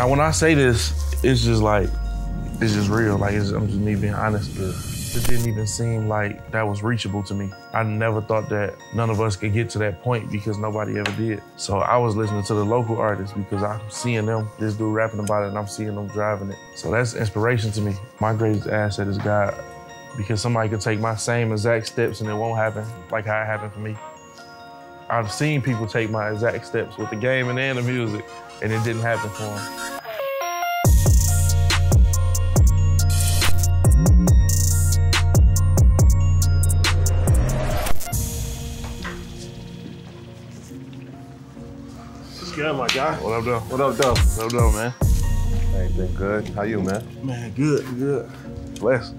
Now, when I say this, it's just like, it's just real. Like, I'm just me being honest. It didn't even seem like that was reachable to me. I never thought that none of us could get to that point because nobody ever did. So I was listening to the local artists because I'm seeing them, this dude rapping about it, and I'm seeing them driving it. So that's inspiration to me. My greatest asset is God because somebody could take my same exact steps and it won't happen like how it happened for me. I've seen people take my exact steps with the game and the music, and it didn't happen for them. What's good, my guy? What up, though? What up, though? What up, though, man? Hey, been good. How you, man? Man, good, good. Blessed.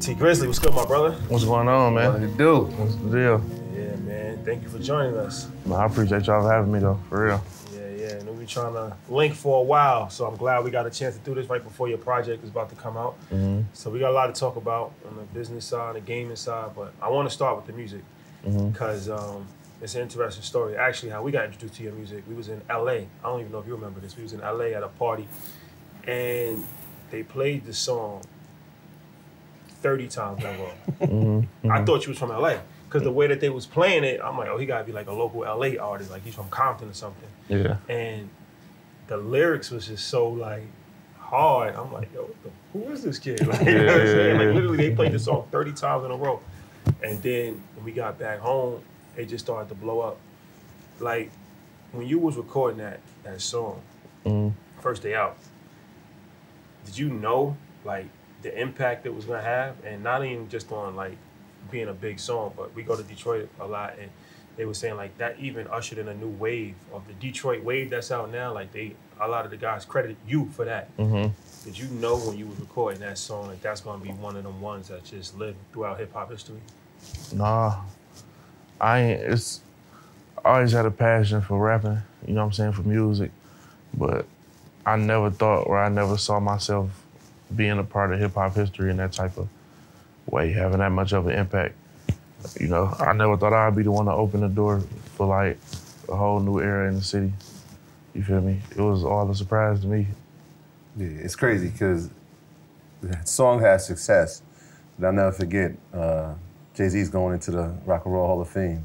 Tee Grizzley, what's good, my brother? What's going on, man? What it do? What's the deal? Yeah, man. Thank you for joining us. Man, I appreciate y'all for having me, though, for real. Yeah, yeah. And we've been trying to link for a while, so I'm glad we got a chance to do this right before your project is about to come out. Mm-hmm. So we got a lot to talk about on the business side, the gaming side, but I want to start with the music Mm-hmm. because um, it's an interesting story. Actually, how we got introduced to your music, we was in LA. I don't even know if you remember this. We was in LA at a party, and they played the song 30 times in a row. Mm-hmm. I thought you was from LA. Cause the way that they was playing it, I'm like, oh, he gotta be like a local LA artist, like he's from Compton or something. Yeah. And the lyrics was just so like hard. I'm like, yo, the, who is this kid? Like, you know what I'm Yeah, saying? yeah, Like literally, they played the song 30 times in a row. And then when we got back home, it just started to blow up. Like when you was recording that that song, Mhm. first day out, did you know like the impact it was gonna have, and not even just on like being a big song, but we go to Detroit a lot, and they were saying like that even ushered in a new wave of the Detroit wave that's out now. Like they, a lot of the guys credit you for that. Mm-hmm. Did you know when you was recording that song like that's gonna be one of them ones that just lived throughout hip hop history? Nah, I ain't. It's I always had a passion for rapping. You know what I'm saying for music, but I never thought or I never saw myself being a part of hip hop history in that type of way, having that much of an impact. You know, I never thought I'd be the one to open the door for like a whole new era in the city. You feel me? It was all a surprise to me. Yeah, it's crazy because the song has success, but I'll never forget uh, Jay Z's going into the Rock and Roll Hall of Fame,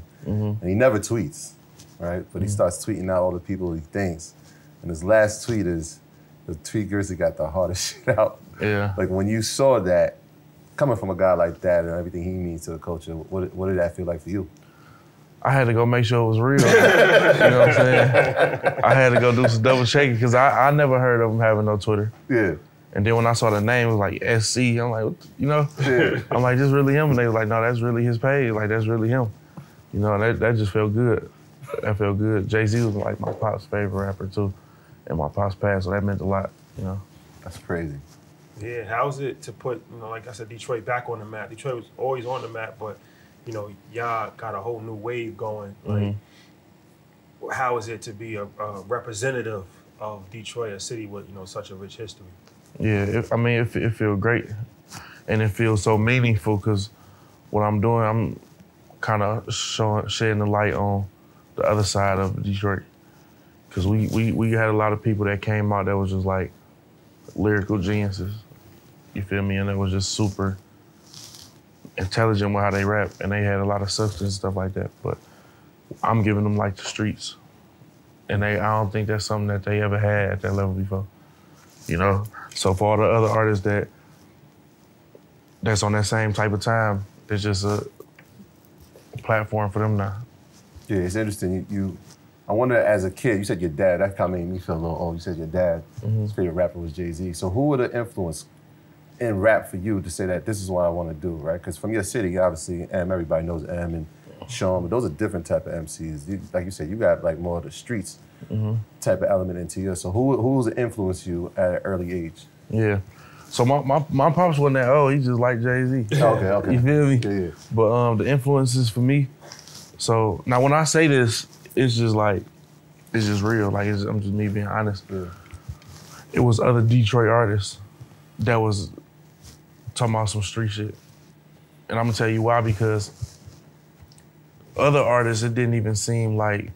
and he never tweets, right? But he starts tweeting out all the people he thinks, and his last tweet is the Tee Grizzley got the hardest shit out. Yeah. Like when you saw that coming from a guy like that and everything he means to the culture, what, what did that feel like for you? I had to go make sure it was real. you know what I'm saying? I had to go do some double checking because I, I never heard of him having no Twitter. Yeah. And then when I saw the name, it was like SC. I'm like, what you know? Yeah. I'm like, this really him? And they was like, no, that's really his page. Like, that's really him. You know, and that, that just felt good. That felt good. Jay Z was like my pop's favorite rapper too. And my pop's passed, so that meant a lot, you know? That's crazy. Yeah, how's it to put, you know, like I said, Detroit back on the map? Detroit was always on the map, but, you know, y'all got a whole new wave going. Like, mm-hmm. how is it to be a, a representative of Detroit, a city with, you know, such a rich history? Yeah, it, I mean, it, it feels great, and it feels so meaningful because what I'm doing, I'm kind of showing, shedding the light on the other side of Detroit. Because we, we we had a lot of people that came out that was just like lyrical geniuses, you feel me, and it was just super intelligent with how they rap, and they had a lot of substance and stuff like that. But I'm giving them like the streets, and they I don't think that's something that they ever had at that level before you know. So for all the other artists that that's on that same type of time, it's just a platform for them now. Yeah, it's interesting. You, you, I wonder, as a kid, you said your dad. That kind of made me feel a little old. You said your dad, mm-hmm. his favorite rapper was Jay Z. So who were the influence in rap for you to say that this is what I want to do, right? Because from your city, obviously, M, everybody knows M and Sean, but those are different type of MCs. You, like you said, you got like more of the streets type of element into you. So who who was influence you at an early age? Yeah. So my, my, my pops wasn't that old. He just like Jay Z. Okay, okay. You feel me? Yeah, yeah. But um, the influences for me. So now when I say this, it's just like it's just real. Like it's, I'm just me being honest. Yeah. It was other Detroit artists that was talking about some street shit, and I'm gonna tell you why because other artists it didn't even seem like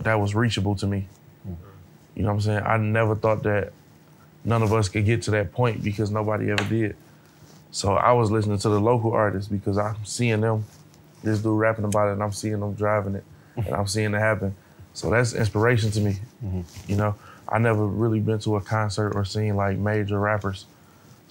that was reachable to me. You You know what I'm saying? I never thought that none of us could get to that point because nobody ever did. So I was listening to the local artists because I'm seeing them, this dude rapping about it, and I'm seeing them driving it, and I'm seeing it happen. So that's inspiration to me. Mm-hmm. You know, I never really been to a concert or seen like major rappers.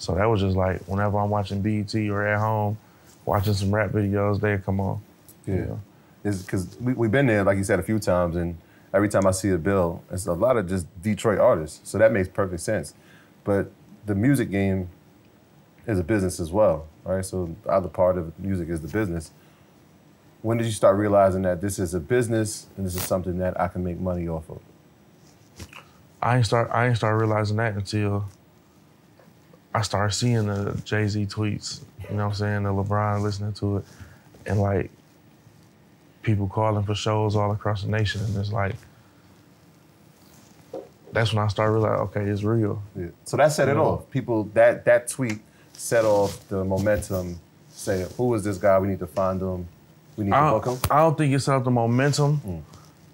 So that was just like whenever I'm watching BET or at home, watching some rap videos, they come on. Yeah. You know? Is because we, we've been there, like you said, a few times, and every time I see a bill, it's a lot of just Detroit artists. So that makes perfect sense. But the music game is a business as well, right? So the other part of music is the business. When did you start realizing that this is a business and this is something that I can make money off of? I ain't start I ain't start realizing that until I started seeing the Jay Z tweets. You know what I'm saying? The LeBron listening to it, and like people calling for shows all across the nation, and it's like that's when I started realizing, okay, it's real. Yeah. So that set it Yeah. off. People that that tweet set off the momentum. Say, who is this guy? We need to find him. We need to I book don't, him. I don't think it's up the momentum. Mm.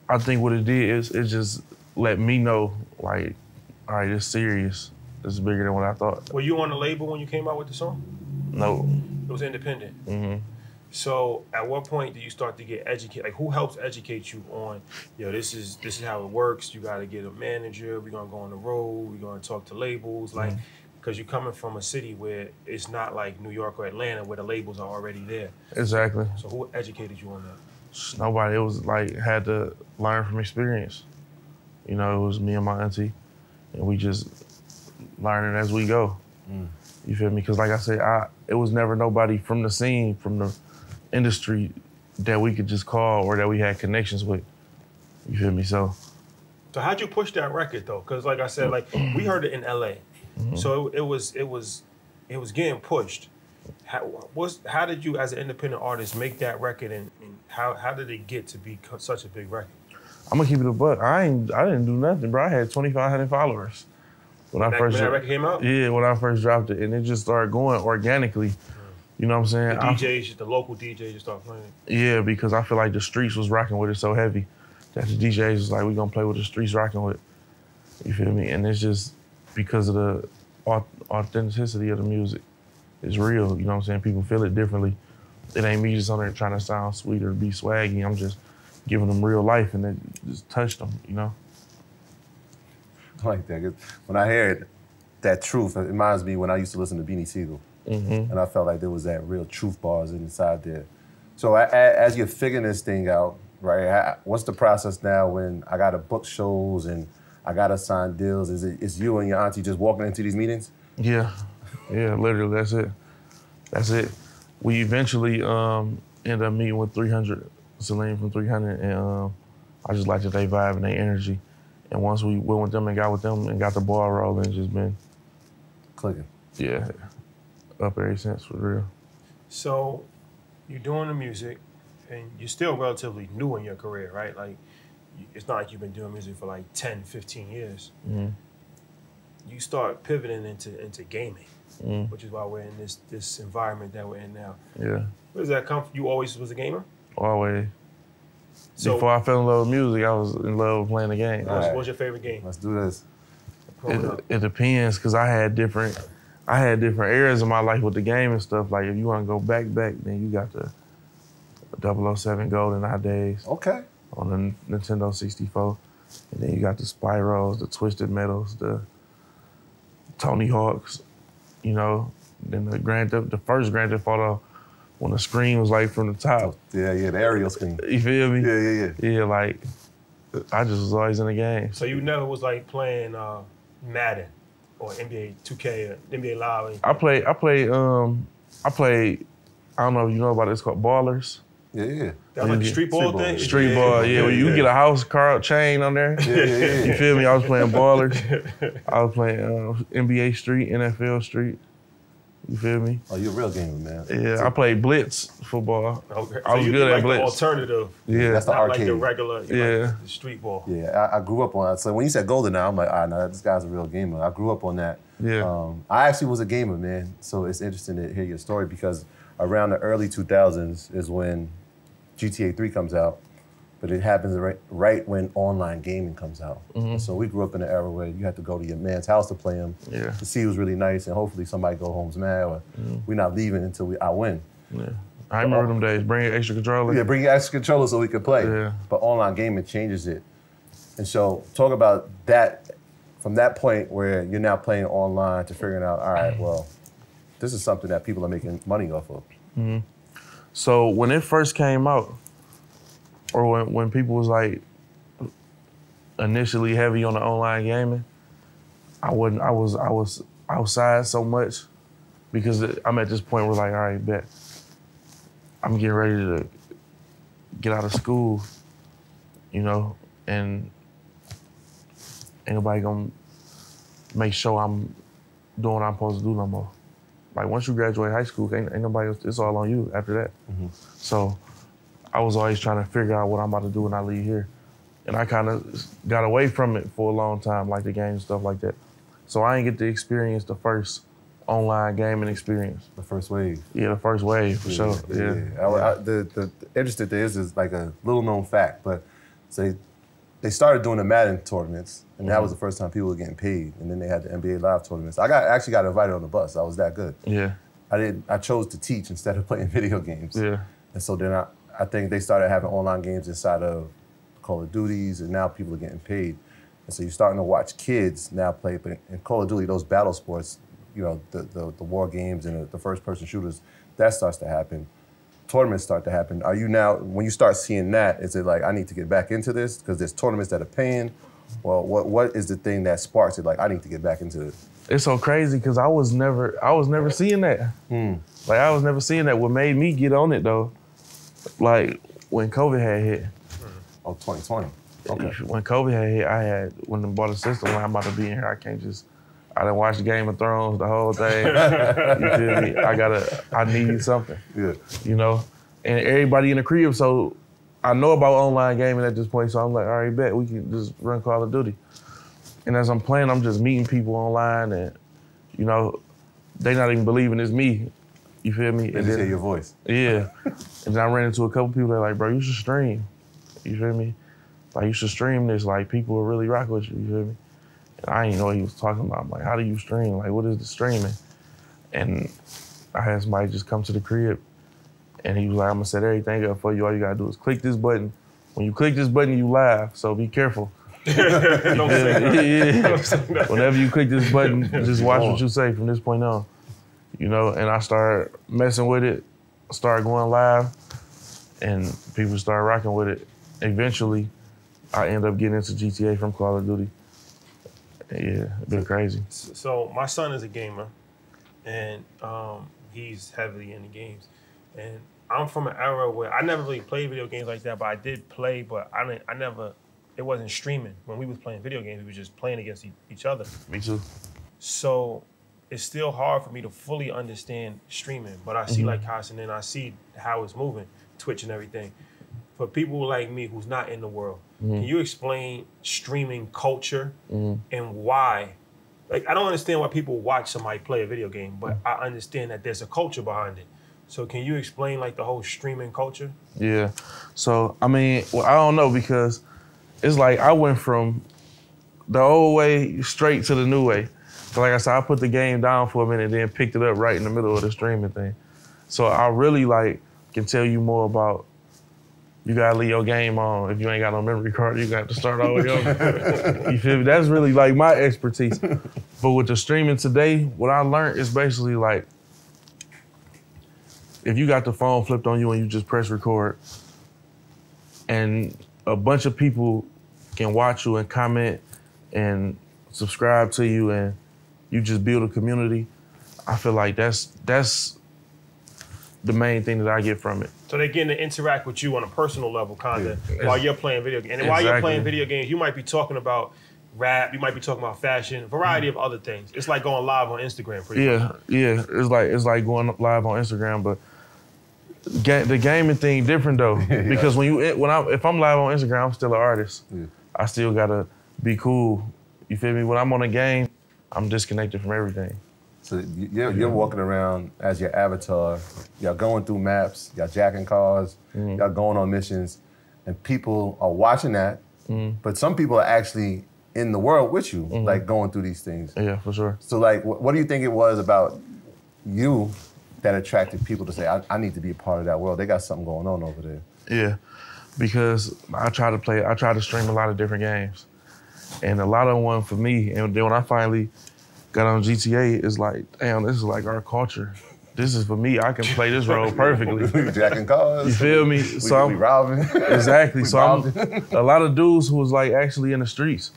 I think what it did is it just let me know, like, all right, it's serious. This is bigger than what I thought. Were you on the label when you came out with the song? No. It was independent. hmm So at what point do you start to get educated? Like who helps educate you on, yo, this is this is how it works. You got to get a manager. We're gonna go on the road. We're gonna talk to labels. Like, because you're coming from a city where it's not like New York or Atlanta where the labels are already there. Exactly. So who educated you on that? nobody. It was like had to learn from experience. You know, it was me and my auntie, and we just learning as we go. You feel me? Because like I said, I it was never nobody from the scene, from the industry that we could just call or that we had connections with. You feel me? So So how'd you push that record though? Because like I said, like we heard it in L.A. Mm-hmm. So it, it was it was it was getting pushed. How was how did you as an independent artist make that record and, and how how did it get to be such a big record? I'm gonna keep it a buck. I ain't. I didn't do nothing, bro. I had 2,500 followers when I That, first. when that record came out, yeah, when I first dropped it, and it just started going organically. You know what I'm saying? the I- DJs, the local DJs just started playing. Yeah, because I feel like the streets was rocking with it so heavy that the DJs was like, we gonna play with the streets rocking with. You feel me? And it's just because of the authenticity of the music. It's real, you know what I'm saying? People feel it differently. It ain't me just on there trying to sound sweet or be swaggy. I'm just giving them real life and it just touched them, you know? I like that. When I hear it, that truth, it reminds me when I used to listen to Beanie Sigel. Mm-hmm. And I felt like there was that real truth bars inside there. So a- a- as you're figuring this thing out, right, ha- what's the process now when I got to book shows and I got to sign deals? Is it is you and your auntie just walking into these meetings? Yeah, yeah, literally, that's it. That's it. We eventually um, ended up meeting with 300, Celine from 300, and um, I just liked that they vibe and their energy. And once we went with them and got with them and got the ball rolling, it's just been, Clicking. yeah, up ever since for real. So you're doing the music, and you're still relatively new in your career, right? Like it's not like you've been doing music for like 10, 15 years. Mhm. You start pivoting into into gaming, Mm. which is why we're in this this environment that we're in now. Yeah, Where does that come from? You always was a gamer? always. So Before I fell in love with music, I was in love with playing the game. what's, Alright. what's your favorite game? Let's do this. It, it depends because I had different, I had different areas of my life with the game and stuff. Like if you want to go back, back, then you got the 007 GoldenEye days Okay. on the Nintendo 64, and then you got the Spyros, the Twisted Metals, the Tony Hawks, you know. Then the Grand Theft, the first Grand Theft Auto, when the screen was like from the top. Yeah, yeah, the aerial screen. You feel me? Yeah, yeah, yeah. Yeah, like I just was always in the game. So you never was like playing uh, Madden or NBA 2K or NBA Live. and- I play. I play. Um, I play. I don't know if you know about it. It's called Ballers. Yeah, yeah. That like the street ball Street thing. Street ball. Yeah, where you yeah. get a house car chain on there. Yeah, yeah, yeah. You feel me? I was playing Ballers. I was playing uh, NBA Street, NFL Street. You feel me? Oh, you're a real gamer, man. Yeah, I played Blitz football. Okay. I was you good do at like the Blitz. alternative, Yeah, That's the not like the regular. Yeah. like the street ball. Yeah, I, I grew up on that. So when you said Golden, now I'm like, ah, no, this guy's a real gamer. I grew up on that. Yeah. Um, I actually was a gamer, man. So it's interesting to hear your story because around the early 2000s is when GTA 3 comes out. But it happens right, right when online gaming comes out. Mm-hmm. So we grew up in an era where you had to go to your man's house to play him Yeah. to see who's really nice, and hopefully somebody go home's mad, or Mm-hmm. we're not leaving until we I win. Yeah. I remember them days. Bring your extra controller. Yeah, bring your extra controller so we can play. Yeah. But online gaming changes it. And so talk about that from that point where you're now playing online to figuring out, all right, well, this is something that people are making money off of. So when it first came out, or when, when people was like initially heavy on the online gaming, I wouldn't. I was I was outside so much because I'm at this point where like, all right, bet I'm getting ready to get out of school, you know, and ain't nobody gonna make sure I'm doing what I'm supposed to do no more. Like once you graduate high school, ain't, ain't nobody else. It's all on you after that. Mm-hmm. So I was always trying to figure out what I'm about to do when I leave here, and I kind of got away from it for a long time, like the game and stuff like that. So I didn't get to experience the first online gaming experience. The first wave. Yeah, the first wave for sure. Yeah. I- I- the, the, the interesting thing is, is like a little known fact, but say they started doing the Madden tournaments, and that was mm-hmm. the first time people were getting paid. And then they had the NBA Live tournaments. I got actually got invited on the bus. I was that good. Yeah. I didn't. I chose to teach instead of playing video games. Yeah. And so then I, I think they started having online games inside of Call of Duties, and now people are getting paid. And so you're starting to watch kids now play, but in Call of Duty, those battle sports, you know, the, the, the war games and the, the first person shooters, that starts to happen. Tournaments start to happen. Are you now, when you start seeing that, is it like, I need to get back into this because there's tournaments that are paying? Well, what, what is the thing that sparks it? Like, I need to get back into it. It's so crazy because I was never I was never seeing that. Hmm. Like I was never seeing that. What made me get on it though, like when COVID had hit. Oh, 2020. Okay. When COVID had hit, I had when they bought a system. When I'm about to be in here, I can't just. I didn't watch Game of Thrones the whole thing. you feel me? I gotta. I need something. Yeah. You know, and everybody in the crib. So I know about online gaming at this point. So I'm like, all right, bet we can just run Call of Duty. And as I'm playing, I'm just meeting people online, and you know, they not even believing it's me. You feel me? They And just then- hear your voice. yeah. and then I ran into a couple people that are like, bro, you should stream. You feel me? Like you should stream this. Like people will really rock with you. You feel me? And I didn't know what he was talking about. I'm like, how do you stream? Like, what is the streaming? And I had somebody just come to the crib, and he was like, I'm gonna set everything up for you. All you gotta do is click this button. When you click this button, you live. So be careful. Don't say that. yeah. Whenever you click this button, just watch what you say from this point on. You know, and I started messing with it, started going live, and people started rocking with it. Eventually, I end up getting into GTA from Call of Duty. Yeah, it's been crazy. So my son is a gamer, and um, he's heavily into games. And I'm from an era where I never really played video games like that, but I did play, but I didn't. I never. It wasn't streaming when we was playing video games. We was just playing against e- each other. Me too. So it's still hard for me to fully understand streaming, but I see mm-hmm. like Hassan and I see how it's moving, Twitch and everything. For people like me who's not in the world, can mm-hmm. you explain streaming culture mm-hmm. and why? Like I don't understand why people watch somebody play a video game, but I understand that there's a culture behind it. So can you explain like the whole streaming culture? Yeah. So I mean, well, I don't know because it's like I went from the old way straight to the new way. Like I said, I put the game down for a minute, then picked it up right in the middle of the streaming thing. So I really like can tell you more about. You gotta leave your game on. If you ain't got no memory card, you got to start all over. you feel me? That's really like my expertise. But with the streaming today, what I learned is basically like if you got the phone flipped on you and you just press record, and a bunch of people can watch you and comment and subscribe to you, and you just build a community. I feel like that's that's the main thing that I get from it. So they're getting to interact with you on a personal level, kind of, Yeah. while you're playing video games. And while you're playing video games, you might be talking about rap, you might be talking about fashion, a variety of other things. It's like going live on Instagram, pretty much. Yeah, yeah. It's like it's like going live on Instagram, but ga- the gaming thing different though because when you when I if I'm live on Instagram, I'm still an artist. Yeah. I still gotta be cool. You feel me? When I'm on a game, I'm disconnected from everything. So you- you're, you're walking around as your avatar. Y'all going through maps. Y'all jacking cars. Y'all going on missions. and people are watching that, Mm-hmm. but some people are actually in the world with you, like going through these things. Yeah, for sure. So, like, wh- what do you think it was about you that attracted people to say, I, I need to be a part of that world? They got something going on over there. Yeah, because I try to play. I try to stream a lot of different games, and a lot of them for me. And then when I finally got on GTA, it's like, damn, this is like our culture. This is for me. I can play this role perfectly. we jacking cars. You feel me? We, So we I'm, robbing. exactly. So I'm a lot of dudes who was like actually in the streets.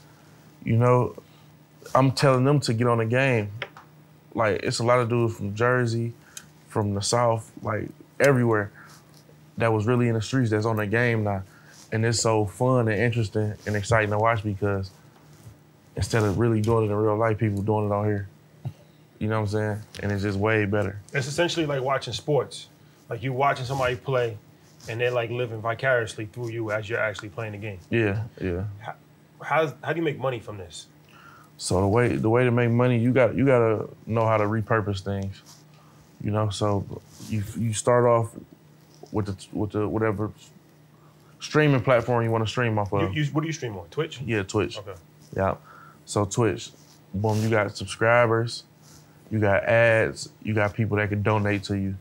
You know, I'm telling them to get on the game. Like it's a lot of dudes from Jersey, from the South, like everywhere, that was really in the streets that's on the game now, and it's so fun and interesting and exciting to watch because instead of really doing it in real life, people doing it out here. You know what I'm saying? And it's just way better. It's essentially like watching sports. Like you watching somebody play, and they're like living vicariously through you as you're actually playing the game. Yeah, yeah. How how do you make money from this? So the way the way to make money, you got you gotta know how to repurpose things. You know, so you you start off with the with the whatever streaming platform you want to stream off You, of. you, what do you stream on? Twitch. yeah, Twitch. Okay. Yeah. So Twitch, boom, you got subscribers, you got ads, you got people that can donate to you,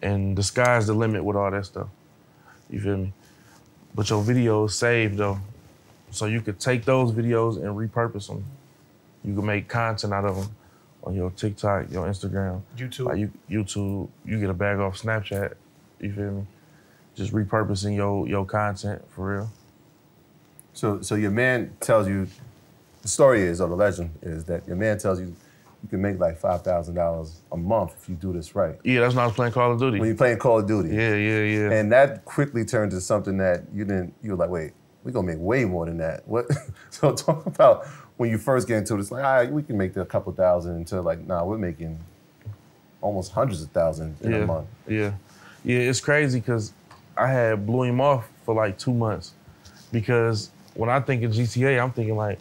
and the sky's the limit with all that stuff. You feel me? But your videos saved though, so you could take those videos and repurpose them. You can make content out of them on your TikTok, your Instagram, YouTube. like you, YouTube. You get a bag off Snapchat. You feel me? Just repurposing your your content for real. So, so your man tells you, the story is, or the legend is that your man tells you you can make like five thousand dollars a month if you do this right. Yeah, that's when I was playing Call of Duty. When you're playing Call of Duty, yeah, yeah, yeah. and that quickly turned to something that you didn't. You were like, wait, we're gonna make way more than that. What? so talk about when you first get into it. It's like, all right, we can make a couple thousand until like, nah, we're making almost hundreds of thousands in yeah, a month. Yeah, yeah. It's crazy because I had blew him off for like two months because when I think of GTA, I'm thinking like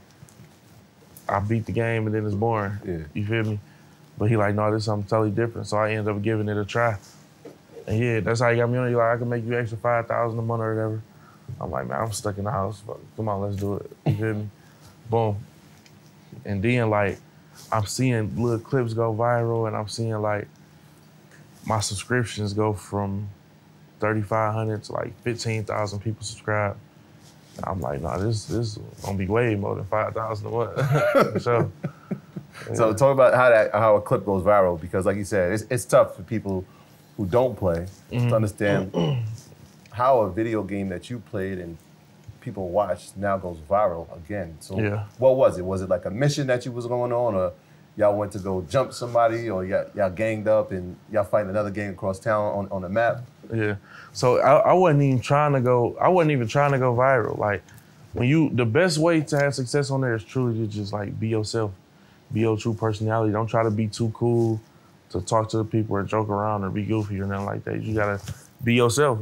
I beat the game and then it's boring. Yeah. You feel me? But he like, no, this is something totally different. So I ended up giving it a try. And yeah, that's how he got me on. He like, I can make you extra five thousand a month or whatever. I'm like, man, I'm stuck in the house. Come on, let's do it. You feel me? Boom. And then like, I'm seeing little clips go viral, and I'm seeing like my subscriptions go from 3,500 to like 15,000 people subscribe. I'm like, nah, this this gonna be way more than 5,000 a month. so So talk about how that how a clip goes viral because, like you said, it's, it's tough for people who don't play Mm-hmm. to understand how a video game that you played and people watched now goes viral again. So Yeah. what was it? Was it like a mission that you was going on, or y'all went to go jump somebody, or y'all, y'all ganged up and y'all fighting another gang across town on, on the map? Yeah. So I, I wasn't even trying to go. I wasn't even trying to go viral. Like when you, the best way to have success on there is truly to just like be yourself, be your true personality. Don't try to be too cool to talk to the people or joke around or be goofy or nothing like that. You gotta be yourself.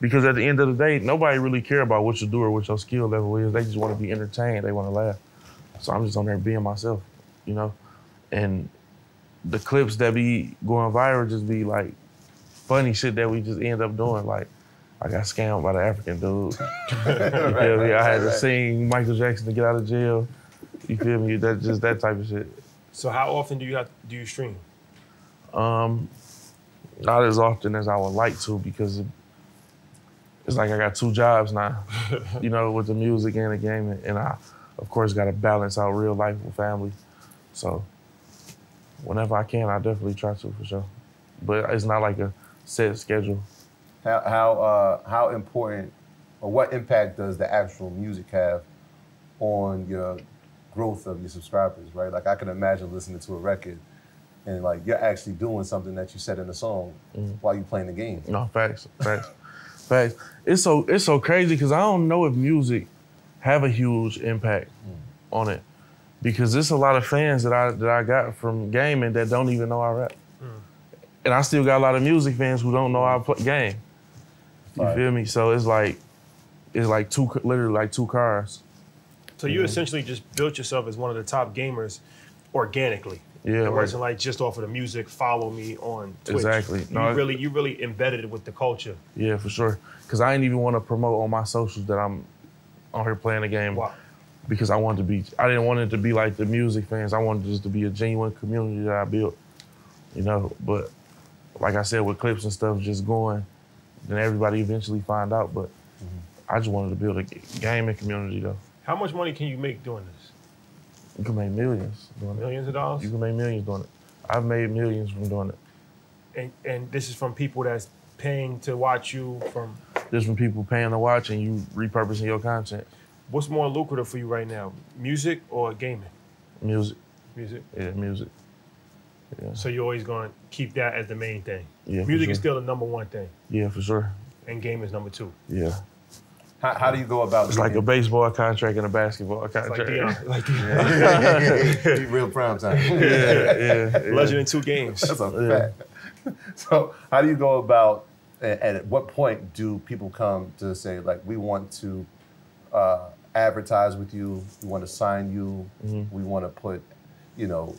Because at the end of the day, nobody really care about what you do or what your skill level is. They just want to be entertained. They want to laugh. So I'm just on there being myself, you know. And the clips that be going viral just be like funny shit that we just end up doing. Like, I got scammed by the African dude. you feel me? I had to sing Michael Jackson to get out of jail. You feel me? That just that type of shit. So how often do you have do you stream? Um, not as often as I would like to because it, it's like I got two jobs now. you know, with the music and the game, and I, of course, got to balance out real life with family. So, whenever I can, I definitely try to for sure. But it's not like a set schedule. How how uh, how important or what impact does the actual music have on your growth of your subscribers? Right, like I can imagine listening to a record and like you're actually doing something that you said in the song while you're playing the game. No, facts, facts, facts. It's so it's so crazy because I don't know if music have a huge impact on it because there's a lot of fans that I that I got from gaming that don't even know I rap, and I still got a lot of music fans who don't know I play game. You Right. feel me? So it's like it's like two literally like two cars. So you essentially just built yourself as one of the top gamers organically. Yeah, it right. wasn't like just off of the music. Follow me on Twitch. Exactly. You No, I- really, you really embedded it with the culture. Yeah, for sure. Cause I didn't even want to promote on my socials that I'm on here playing the game Wow. because I wanted to be. I didn't want it to be like the music fans. I wanted just to be a genuine community that I built. You know, but like I said, with clips and stuff just going, then everybody eventually find out. But mm-hmm. I just wanted to build a g- gaming community though. How much money can you make doing this? You can make millions doing it. Millions of dollars. You can make millions doing it. I've made millions from doing it. and and this is from people that's paying to watch you. From Just from people paying to watch and you repurposing your content. what's more lucrative for you right now, music or gaming? Music. Music. Yeah, music. Yeah. So you're always going to keep that as the main thing. Yeah, for music is still the number one thing, Yeah, for sure. and game is number two. Yeah. How, how do you go about It's like a baseball contract and a basketball Like contract. Deion, like Deion. real prime time? yeah, yeah, yeah. legend in two games. That's a Yeah. fact. So, how do you go about, and and at what point do people come to say, like, we want to uh, advertise with you, we want to sign you, Mm-hmm. we want to put, you know,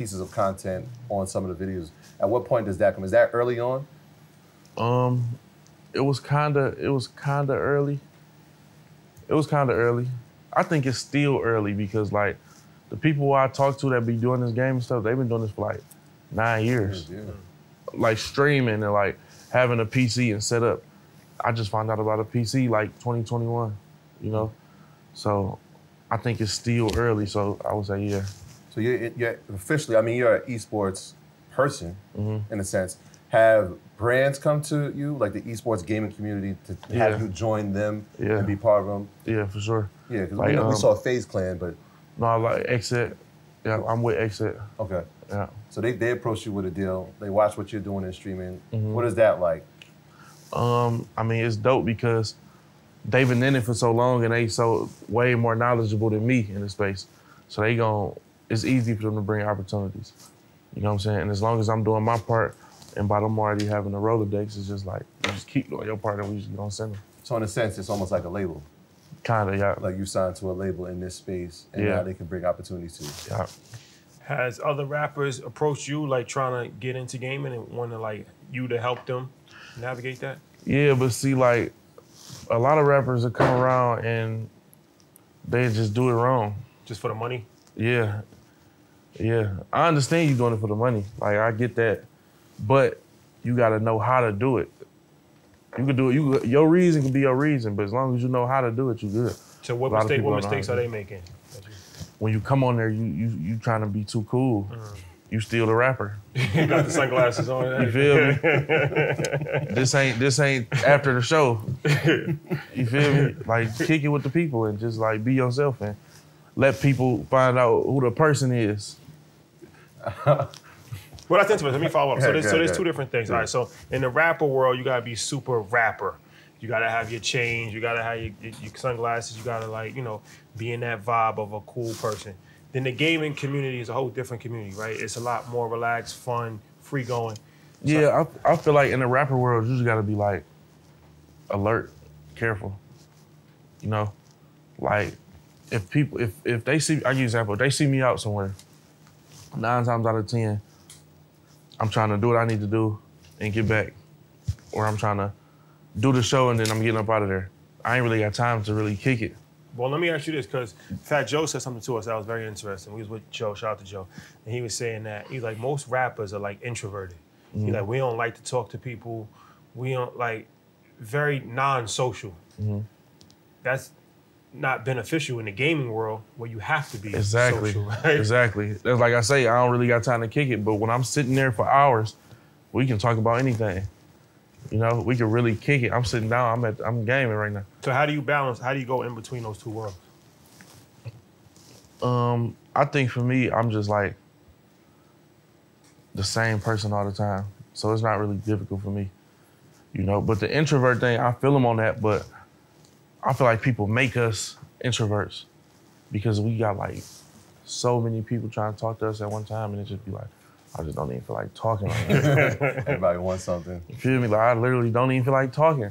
pieces of content on some of the videos? At what point does that come? Is that early on? Um, it was kinda, it was kinda early. It was kinda early. I think it's still early because like the people I talk to that be doing this game and stuff, they've been doing this for like nine years. Yeah. Like streaming and like having a PC and set up. I just found out about a PC like 2021, you know? So I think it's still early. So I would say, yeah. So you're, you're officially, I mean, you're an esports person Mm-hmm. in a sense. Have brands come to you, like the esports gaming community, to Yeah. have you join them Yeah. and be part of them? Yeah, for sure. Yeah, because Like, we, know we um, saw FaZe Clan, but No, I like XSET. Yeah, I'm with XSET. okay. Yeah. So they, they approach you with a deal. They watch what you're doing in streaming. Mm-hmm. What is that like? Um, I mean, it's dope because they've been in it for so long and they so way more knowledgeable than me in the space. So they gon' it's easy for them to bring opportunities. You know what I'm saying? And as long as I'm doing my part and by them already having the Rolodex, it's just like you just keep doing your part and we just gonna send them. So in a sense, it's almost like a label. Kinda, yeah. Like you signed to a label in this space, and Yeah. now they can bring opportunities to you. yeah. Has other rappers approached you like trying to get into gaming and want to like you to help them navigate that? Yeah, but see, like a lot of rappers that come around and they just do it wrong. Just for the money? Yeah. Yeah. I understand you doing it for the money. Like I get that. But you gotta know how to do it. You can do it. You your reason can be your reason, but as long as you know how to do it, you good. So what A lot of mistake, what mistakes are they making? When you come on there, you you you trying to be too cool. Mm. You still the rapper. you got the sunglasses on. You feel me? this ain't this ain't after the show. You feel me? Like kick it with the people and just like be yourself and let people find out who the person is. Well, that's interesting. Let me follow up. So there's, so there's two different things. All right. So in the rapper world, you gotta be super rapper. You gotta have your chains. You gotta have your, your, sunglasses. You gotta like you know be in that vibe of a cool person. Then the gaming community is a whole different community, right? It's a lot more relaxed, fun, free going. Yeah, I, I feel like in the rapper world, you just gotta be like alert, careful. You know, like if people, if if they see, I give you example, if they see me out somewhere, nine times out of ten, I'm trying to do what I need to do and get back, or I'm trying to do the show and then I'm getting up out of there. I ain't really got time to really kick it. Well, let me ask you this, because Fat Joe said something to us that was very interesting. We was with Joe, shout out to Joe, and he was saying that he's like most rappers are like introverted. He's mm-hmm. like we don't like to talk to people. We don't like very non-social. Mm-hmm. That's not beneficial in the gaming world where you have to be Exactly. social, right? Exactly. That's like I say, I don't really got time to kick it, but when I'm sitting there for hours, we can talk about anything. You know, we can really kick it. I'm sitting down. I'm at. I'm gaming right now. So how do you balance? How do you go in between those two worlds? Um, I think for me, I'm just like the same person all the time, so it's not really difficult for me. You know, but the introvert thing, I feel them on that, but I feel like people make us introverts because we got like so many people trying to talk to us at one time, and it just be like, I just don't even feel like talking right now. Everybody wants something. You feel me? Like I literally don't even feel like talking.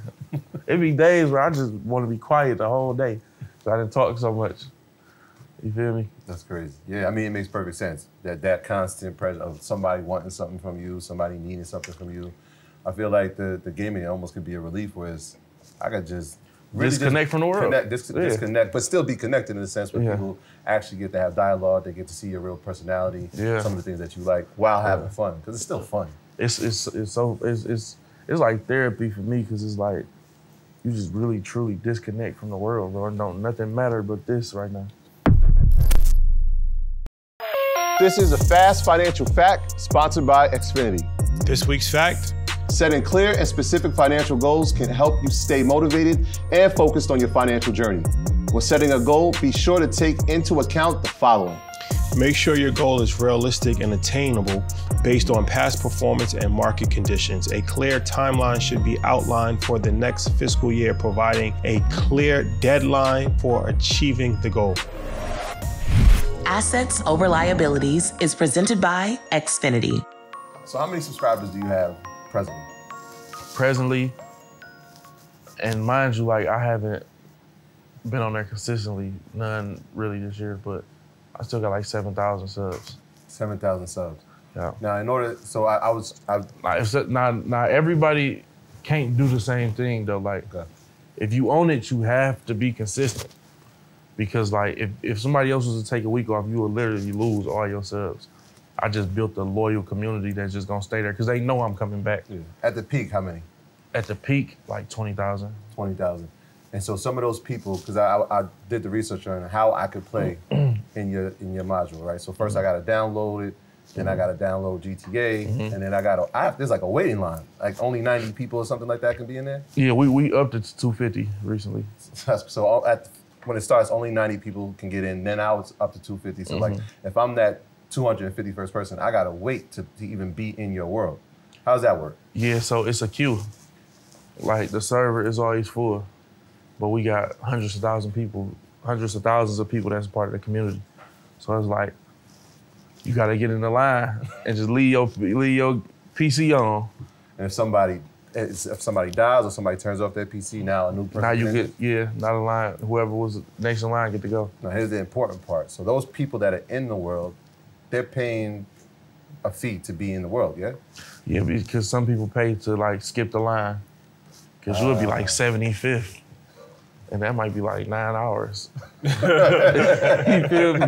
It be days where I just want to be quiet the whole day. I didn't talk so much. You feel me? That's crazy. Yeah, I mean, it makes perfect sense that that constant pressure of somebody wanting something from you, somebody needing something from you. I feel like the the gaming almost could be a relief, whereas I could just really Disconnect from the world. Connect, dis- Yeah. disconnect, but still be connected in the sense where Yeah. people actually get to have dialogue, they get to see your real personality, Yeah. some of the things that you like, while having fun, because it's still fun. It's it's it's so it's it's it's like therapy for me because it's like you just really truly disconnect from the world, bro. Don't nothing matter but this right now. This is a fast financial fact sponsored by Xfinity. This week's fact Setting clear and specific financial goals can help you stay motivated and focused on your financial journey. When setting a goal, be sure to take into account the following. Make sure your goal is realistic and attainable based on past performance and market conditions. A clear timeline should be outlined for the next fiscal year, providing a clear deadline for achieving the goal. Assets over Liabilities is presented by Xfinity. So, how many subscribers do you have presently? Presently, and mind you, like I haven't been on there consistently, none really this year, but I still got like seven thousand subs. Seven thousand subs. Yeah. Now, in order, so I, I was, I, Like, not not everybody can't do the same thing though. Like okay. if you own it, you have to be consistent. Because like if, if somebody else was to take a week off, you would literally lose all your subs. I just built a loyal community that's just gonna stay there because they know I'm coming back. Yeah. At the peak, how many? At the peak, like twenty thousand. Twenty thousand. And so some of those people, because I, I, I did the research on how I could play mm-hmm. in your in your module, right? So 1st I got to download it, then I mm-hmm. got to download GTA, mm-hmm. and then I got to. I there's like a waiting line, like only ninety people or something like that can be in there. Yeah, we we upped it to two fifty recently. That's- so all- at when it starts, only ninety people can get in. Then now it's up to two fifty. So like if I'm that 251st person, I gotta wait to, to even be in your world. How does that work? Yeah, so it's a queue. Like the server is always full, but we got hundreds of thousands of people, hundreds of thousands of people that's part of the community. So it's like you gotta get in the line and just leave your leave your PC on. And if somebody if somebody dies or somebody turns off their PC, now a new person. Now you get yeah, not a line. Whoever was next in line get to go. Now here's the important part. So those people that are in the world, they're paying a fee to be in the world, yeah? Yeah, because some people pay to like skip the line, because you'll be Ah. like seventy fifth, and that might be like nine hours. you feel me?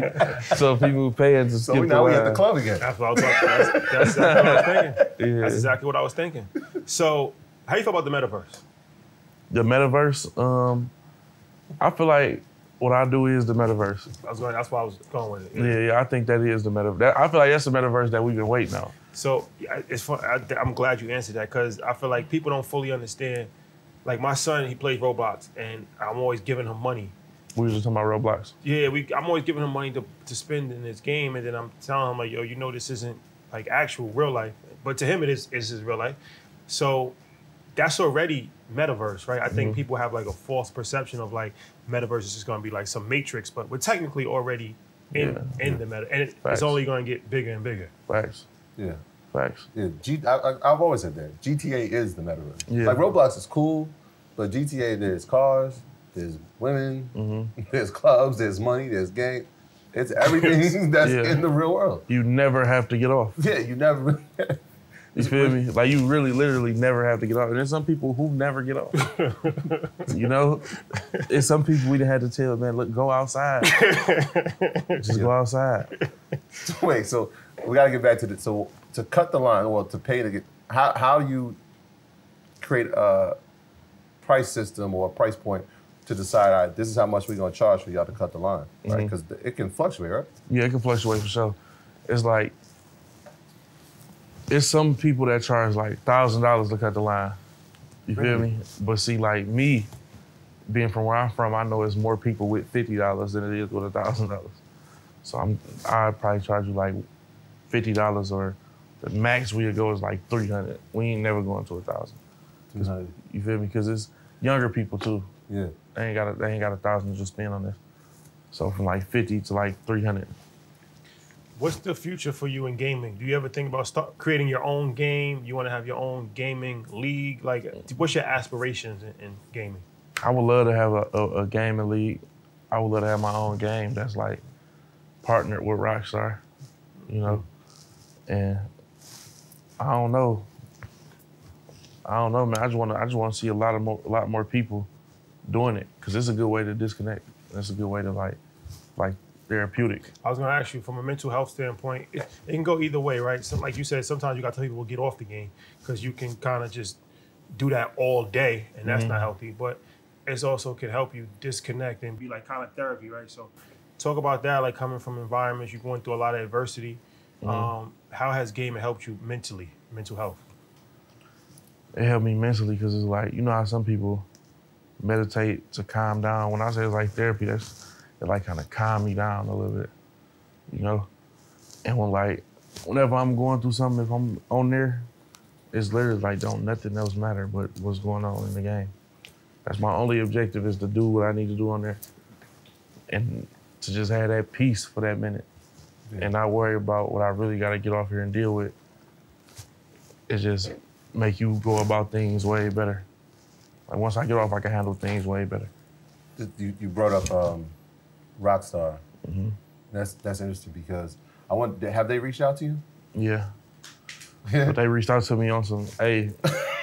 So people paying to So skip we, the now we line. at the club again. That's what I was talking. That's, that's exactly what I was thinking. Yeah. That's exactly what I was thinking. So, how you feel about the metaverse? the metaverse. Um, I feel like what I do is the metaverse. I was going. That's why I was going with it. Yeah, yeah, I think that is the metaverse. That, I feel like that's the metaverse that we've been waiting on. So it's fun. I, I'm glad you answered that because I feel like people don't fully understand. Like my son, he plays Roblox, and I'm always giving him money. We were just talking about Roblox. Yeah, we. I'm always giving him money to, to spend in this game, and then I'm telling him like, yo, you know, this isn't like actual real life, but to him it is. Is his real life. So that's already metaverse, right? I Mm-hmm. think people have like a false perception of like metaverse is just going to be like some matrix, but we're technically already in Yeah, in the meta, and it, it's only going to get bigger and bigger. Facts. Yeah. Facts. Yeah, G, I, I, I've always said that. GTA is the metaverse. Yeah. Like Roblox is cool, but GTA there's cars, there's women, Mm-hmm. there's clubs, there's money, there's gang. It's everything that's Yeah. in the real world. You never have to get off. Yeah, you never. You feel me? Like you really, literally never have to get off. And there's some people who never get off. you know, it's some people we done had to tell, man, look, go outside. Just go outside. Wait, so we got to get back to the so to cut the line or to pay to get how how do you create a price system or a price point to decide all right, this is how much we're going to charge for y'all to cut the line, right? Mm-hmm. Because it can fluctuate, right? Yeah, it can fluctuate for sure. It's like it's some people that charge like thousand dollars to cut the line. You feel me? But see, like me, being from where I'm from, I know it's more people with fifty dollars than it is with a thousand dollars. So I'm I'd probably charge you like fifty dollars or the max we'd go is like three hundred. We ain't never going to a thousand. You feel me? Because it's younger people too. Yeah. They ain't got a, they ain't got a thousand to just spend on this. So from like fifty to like three hundred. What's the future for you in gaming? Do you ever think about start creating your own game? You want to have your own gaming league? Like, what's your aspirations in, in gaming? I would love to have a, a, a gaming league. I would love to have my own game that's like partnered with Rockstar, you know, and I don't know. I don't know, man. I just want to. I just want to see a lot of more, a lot more people doing it because it's a good way to disconnect. It's a good way to like, like therapeutic. I was gonna ask you from a mental health standpoint. It, it can go either way, right? So, like you said, sometimes you got to tell people to get off the game because you can kind of just do that all day, and that's not healthy. But it also can help you disconnect and be like kind of therapy, right? So, talk about that, like coming from environments you're going through a lot of adversity. Um, how has gaming helped you mentally, mental health? It helped me mentally because it's like you know how some people meditate to calm down. When I say it's like therapy, that's it like kind of calm me down a little bit, you know. And when like whenever I'm going through something, if I'm on there, it's literally like don't nothing else matter but what's going on in the game. That's my only objective is to do what I need to do on there, and to just have that peace for that minute, and not worry about what I really got to get off here and deal with. It just make you go about things way better. Like once I get off, I can handle things way better. You, you brought up um, Rockstar. That's that's interesting because I want. Have they reached out to you? Yeah. But they reached out to me on some, hey,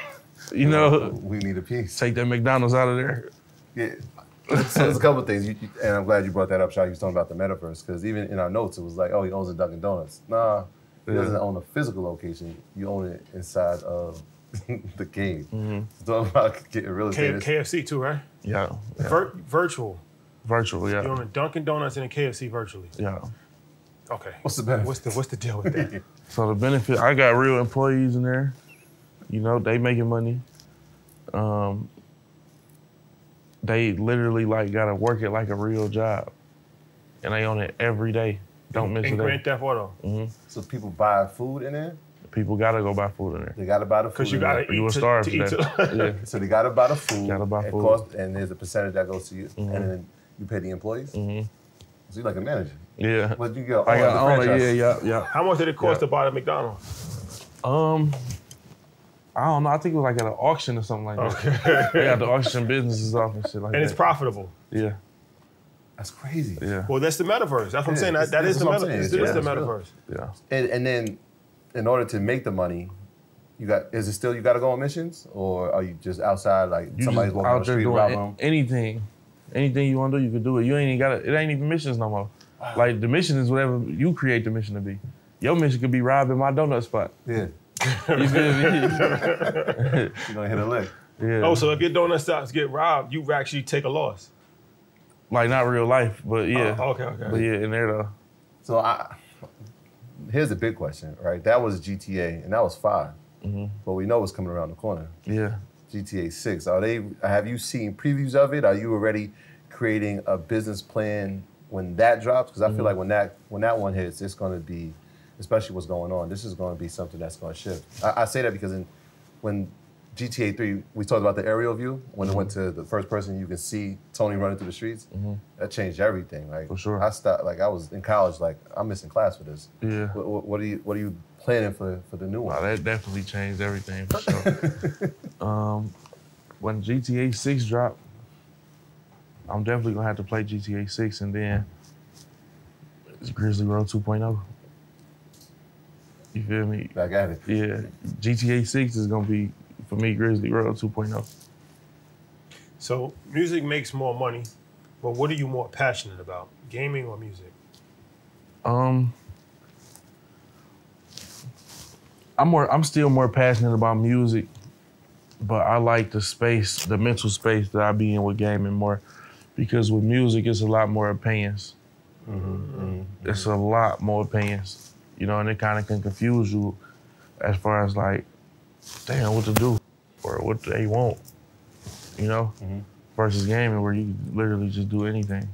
you know, we need a piece. take that McDonald's out of there. Yeah. so there's a couple of things, you, you- and I'm glad you brought that up, Shaq. You was talking about the metaverse because even in our notes, it was like, oh, he owns a Dunkin' Donuts. Nah, he Yeah. doesn't own a physical location. You own it inside of the game. Mm-hmm. Talking about getting real K- estate. is- KFC too, right? Yeah. yeah. Vir- virtual. Virtual, You own yeah. a Dunkin' Donuts and a KFC virtually. Yeah. Okay. What's the benefit? What's the What's the deal with that? So the benefit, I got real employees in there. You know, they making money. Um, they literally like gotta work it like a real job, and they own it every day. Don't miss in a Grand day. Theft Auto, so people buy food in there. People gotta go buy food in there. They got to buy the food. because you gotta eat You will starve to to eat to- yeah. So they got to buy the food. Gotta buy food. cost- and there's a percentage that goes to you, and then you pay the employees. Mhm. So you're like a manager. Yeah. But you go. I oh, got the on franchise. yeah, yeah, yeah. How much did it cost Yeah. to buy the McDonald's? Um, I don't know. I think it was like at an auction or something like that. Okay. They got the auction businesses off and shit like and that. And it's profitable. Yeah, That's crazy. yeah, Well, that's the metaverse. That's what I'm saying. this- That, that this is is the what I'm metaverse. saying. It is Yeah, the it's real. metaverse. yeah. And, and then, in order to make the money, you got is it still you got to go on missions, or are you just outside like You somebody's just walking on out the there street doing robbing a- them? anything, anything you want to do, you can do it. You ain't even got it. It ain't even missions no more. Like the mission is whatever you create the mission to be. Your mission could be robbing my donut spot. Yeah, You feel me? you're gonna hit a lick. yeah. Oh, so if your donut stops get robbed, you actually take a loss. like not real life, but yeah. Oh, okay, okay. But yeah, in there though. So I here's the big question, right? That was GTA, and that was 5 Mm-hmm. But we know what's coming around the corner. Yeah. GTA Six. Are they? Have you seen previews of it? Are you already creating a business plan when that drops? Because I Mm-hmm. feel like when that when that one hits, it's going to be, especially what's going on. This is going to be something that's going to shift. I, I say that because in when GTA Three, we talked about the aerial view when it went Mm-hmm. to the first person, you can see Tony running through the streets. That changed everything. Like For sure. I stopped. Like I was in college. Like I'm missing class for this. Yeah. What, what, what are you What are you planning for for the new Wow, one? that definitely changed everything for sure. um, when GTA 6 dropped, I'm definitely gonna have to play GTA 6 and then it's Grizzley Road 2.0. You feel me? Back at it. Yeah, GTA 6 is gonna be for me Grizzley Road oh. 2.0. So music makes more money, but what are you more passionate about, gaming or music? Um, I'm more. I'm still more passionate about music, but I like the space, the mental space that I be in with gaming more, because with music it's a lot more opinions. It's a lot more opinions, you know, and it kind of can confuse you, as far as like, damn, what to do, or what they want, you know, versus gaming where you literally just do anything.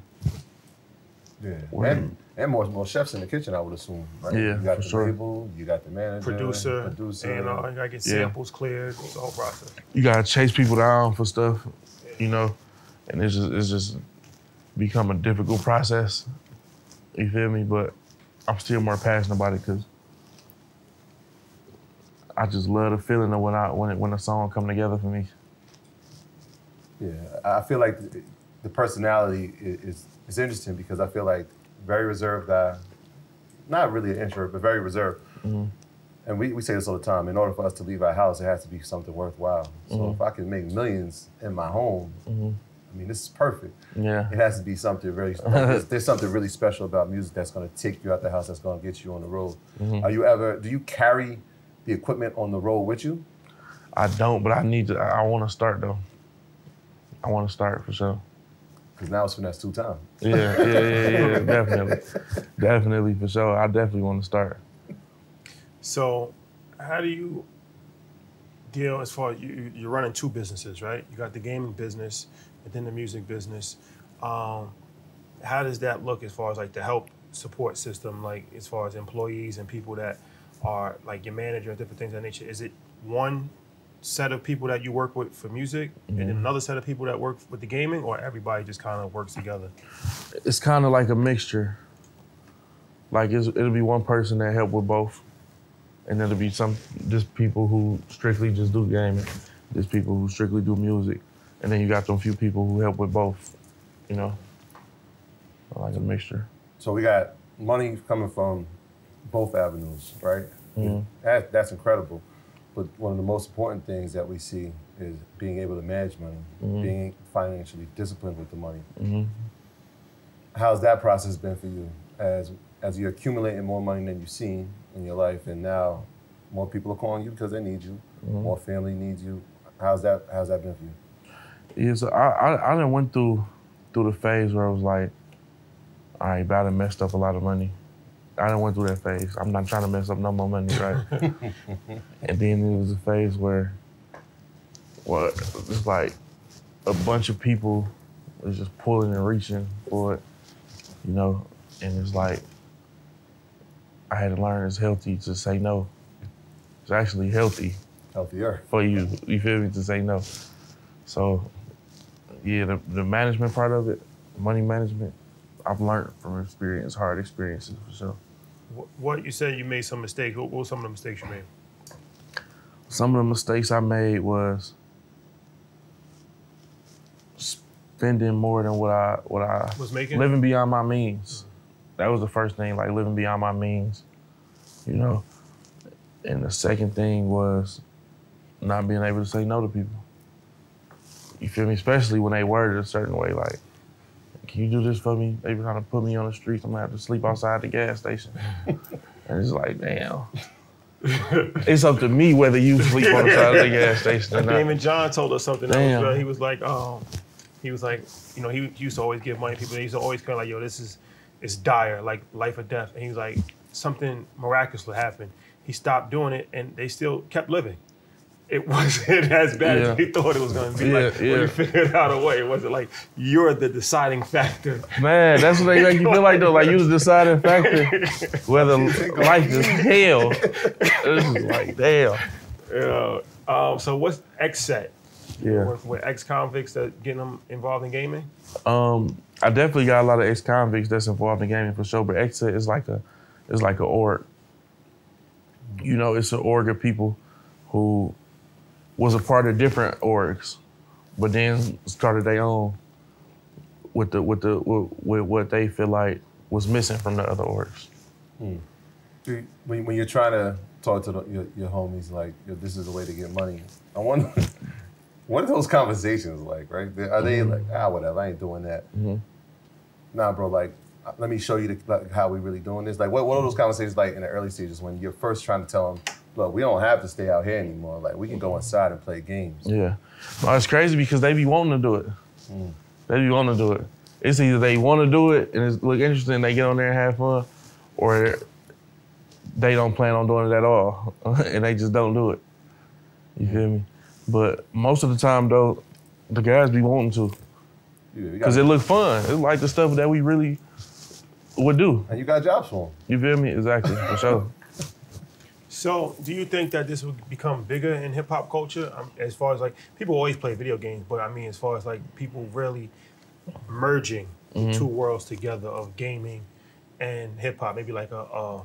Yeah, Word. and, and more more chefs in the kitchen, I would assume. Right? Yeah, you got for the sure. label, you got the manager, Producer, producer. and uh, you gotta get Yeah. samples cleared. It's the whole process. you gotta chase people down for stuff, you know, and it's just it's just become a difficult process. You feel me? But I'm still more passionate about it because I just love the feeling of when I when it, when a song come together for me. yeah, I feel like the, the personality is is interesting because I feel like very reserved guy. Not really an introvert, but very reserved. Mm-hmm. And we, we say this all the time. In order for us to leave our house, it has to be something worthwhile. So mm-hmm. if I can make millions in my home, mm-hmm. I mean, this is perfect. Yeah. It has to be something really. there's, there's something really special about music that's going to take you out the house. That's going to get you on the road. Mm-hmm. Are you ever? Do you carry the equipment on the road with you? I don't, but I need to. I, I want to start though. I want to start for sure. Because now it's finesse two time. Yeah, yeah, yeah, yeah, definitely, definitely for sure. I definitely want to start. So, how do you deal as far as you, you're running two businesses, right? You got the gaming business and then the music business. Um, how does that look as far as like the help support system, like as far as employees and people that are like your manager and different things of that nature? Is it one set of people that you work with for music and then another set of people that work with the gaming, or everybody just kind of works together? It's kind of like a mixture. Like it's, it'll be one person that help with both, and then it'll be some just people who strictly just do gaming. just people who strictly do music, and then you got them few people who help with both. You know, like a mixture. So we got money coming from both avenues, right? Mm-hmm. That, that's incredible. But one of the most important things that we see is being able to manage money, mm-hmm. being financially disciplined with the money. Mm-hmm. How's that process been for you as as you're accumulating more money than you've seen in your life, and now more people are calling you because they need you, more family needs you. How's that? How's that been for you? Yeah, so I I, I done went through through the phase where I was like, all right, but I done messed up a lot of money. I done went through that phase. I'm not trying to mess up no more money, right? and then it was a phase where, well, it's like a bunch of people was just pulling and reaching for it, you know, and it's like I had to learn it's healthy to say no. It's actually healthy Healthier. for you. You feel me to say no. So, yeah, the, the management part of it, money management, I've learned from experience, hard experiences for sure. What you said you made some mistakes. What what were some of the mistakes you made? Some of the mistakes I made was spending more than what I what I Was making? living beyond my means. That was the first thing, like living beyond my means, you know. And the second thing was not being able to say no to people. You feel me? Especially when they word it a certain way, like, "Can you do this for me?" They were trying to put me on the streets. I'm gonna have to sleep outside the gas station. and it's like, damn. it's up to me whether you sleep on the side of the gas station or not. Daymond John told us something. Damn. was, uh, he was like, um, he was like, you know, he used to always give money to people. He used to always kind of like, yo, this is, it's dire, like life or death. And he was like, something miraculously happened. He stopped doing it, and they still kept living. It wasn't as bad Yeah. as he thought it was going to be. Yeah, like, when yeah. he figured out a way, it wasn't like you're the deciding factor. Man, that's what they make you feel like though. Like you was the deciding factor whether life is hell. This is like damn. You know, um, so what's XSET? Yeah. Working with ex-convicts that getting them involved in gaming. Um, I definitely got a lot of ex convicts that's involved in gaming for sure. But XSET is like a, it's like a org. You know, it's an org of people who was a part of different orgs, but then started their own with the with the with, with what they feel like was missing from the other orgs. Do- When, when you're trying to talk to the, your, your homies, like, Yo, this is the way to get money, I wonder, what are those conversations like, right? Are they like, ah, whatever, I ain't doing that. Nah, bro, like, uh, let me show you the, like, how we really doing this. Like, what, what are those conversations like in the early stages when you're first trying to tell them, look, we don't have to stay out here anymore. Like, we can go inside and play games. Yeah. It's crazy because they be wanting to do it. Mm. They be wanting to do it. It's either they want to do it and it's look interesting, they get on there and have fun, or they don't plan on doing it at all and they just don't do it. You feel me? But most of the time though, the guys be wanting to You, you got, because it look fun. It's like the stuff that we really would do. and you got jobs for them. You feel me? Exactly, for sure. So, do you think that this will become bigger in hip hop culture? Um, as far as like people always play video games, but I mean, as far as like people really merging Mm-hmm. two worlds together of gaming and hip hop, maybe like a, a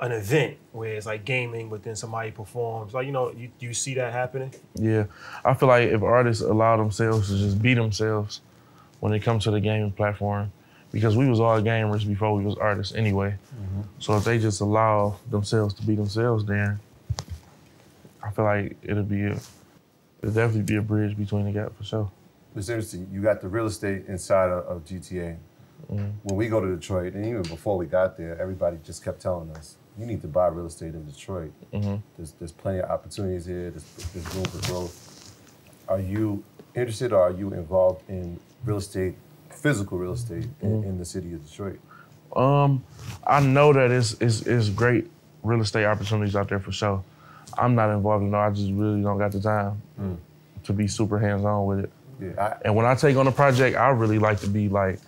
an event where it's like gaming, but then somebody performs. Like you know, you, you see that happening? Yeah, I feel like if artists allow themselves to just be themselves when it comes to the gaming platform, because we was all gamers before we was artists anyway. Mm-hmm. So if they just allow themselves to be themselves, then I feel like it'll be a, it'll definitely be a bridge between the gap for sure. It's interesting. You got the real estate inside of, of GTA. Mm-hmm. When we go to Detroit, and even before we got there, everybody just kept telling us, "You need to buy real estate in Detroit. Mm-hmm. There's there's plenty of opportunities here. There's, there's room for growth." Are you interested, or are you involved in real estate, physical real estate in, in the city of Detroit? Um, I know that it's, it's it's great real estate opportunities out there for sure. I'm not involved in it. I just really don't got the time to be super hands on with it. Yeah, I, And when I take on a project, I really like to be like,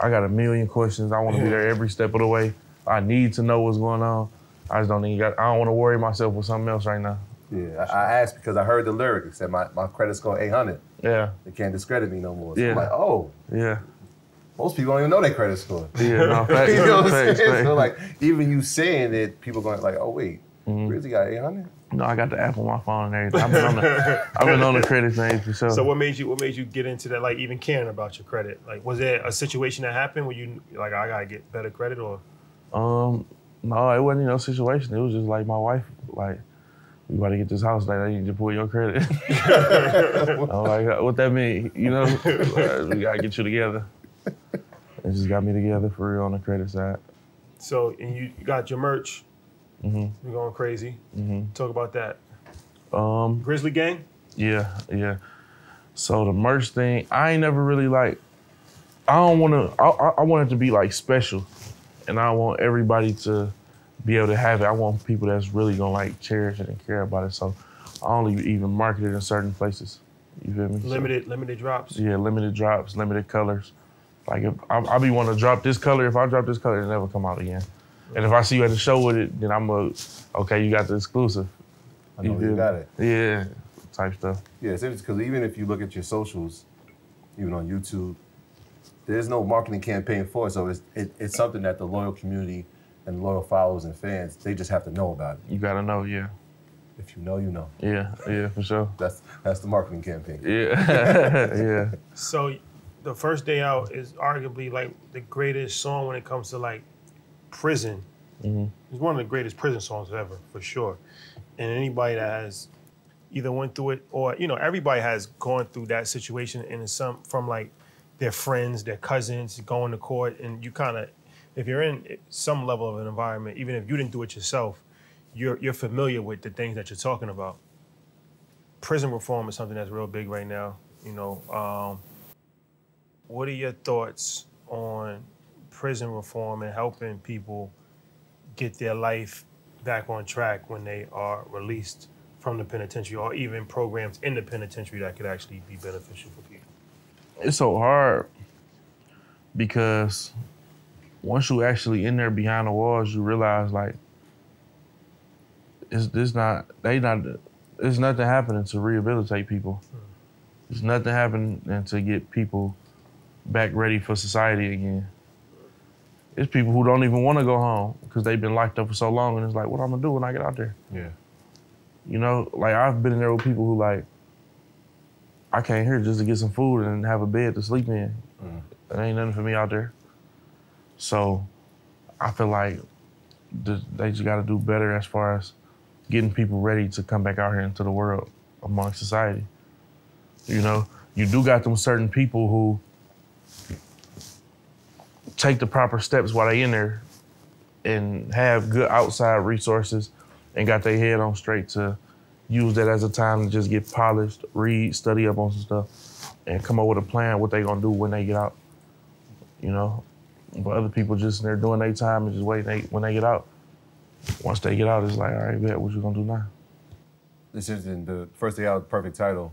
I got a million questions. I want to be there every step of the way. I need to know what's going on. I just don't even got. I don't want to worry myself with something else right now. yeah. I, I asked because I heard the lyric. It said my, my credit score 800. Yeah, They can't discredit me no more. So Yeah. I'm like, oh, yeah, most people don't even know their credit score. yeah. No, facts, you know what I'm saying? So like, even you saying it, people going like, oh wait, Rizzy got 800. No, I got the app on my phone and everything. I've been on the, I've been on the credit thing for sure. So what made you what made you get into that? Like even caring about your credit? Like was there a situation that happened where you like I gotta get better credit or? Um, no, it wasn't no situation. It was just like my wife, like, we about to get this house, like, I need to pull your credit. I'm like, what that mean? You know, we gotta get you together. It just got me together for real on the credit side. So and you, you got your merch. Mhm. You're going crazy. Mhm. Talk about that. Um, Grizzley Gang. yeah, yeah. So the merch thing, I ain't never really like. I don't want to. I, I, I want it to be like special, and I want everybody to be able to have it. I want people that's really gonna like cherish it and care about it. So I only even market it in certain places. You feel me? So, Limited limited drops. yeah, limited drops, limited colors. Like if I, I be want to drop this color, if I drop this color, it never come out again. And if I see you at the show with it, then I'm a okay. You got the exclusive. I know you, feel me? got it. Yeah, type stuff. Yeah, it's interesting because even if you look at your socials, even on YouTube, there's no marketing campaign for it. So it's it, it's something that the loyal community and loyal followers and fans they just have to know about it. You gotta know. Yeah, If you know, you know. yeah, yeah, for sure. That's that's the marketing campaign. Yeah, yeah. So the first day out is arguably like the greatest song when it comes to like prison. Mhm. It's one of the greatest prison songs ever, for sure. And anybody that has either went through it or you know everybody has gone through that situation and some from like their friends, their cousins going to court, and you kind of if you're in some level of an environment, even if you didn't do it yourself, you're you're familiar with the things that you're talking about. Prison reform is something that's real big right now. You know, um, what are your thoughts on prison reform and helping people get their life back on track when they are released from the penitentiary, or even programs in the penitentiary that could actually be beneficial for people? It's so hard because once you actually in there behind the walls, you realize like it's this not they not there's nothing happening to rehabilitate people. There's nothing happening to get people back ready for society again. It's people who don't even want to go home because they've been locked up for so long, and it's like, what I'm gonna do when I get out there? Yeah. You know, like I've been in there with people who like, I came here just to get some food and have a bed to sleep in. Mm. It ain't nothing for me out there. So, I feel like th- they just got to do better as far as getting people ready to come back out here into the world among society. You know, you do got them certain people who take the proper steps while they in there and have good outside resources and got their head on straight to use that as a time to just get polished, read, study up on some stuff, and come up with a plan what they gonna do when they get out. You know, but other people just they're doing their time and just waiting they, when they get out. Once they get out, it's like, all right, bet, what you gonna do now? This is in the first day out, perfect title.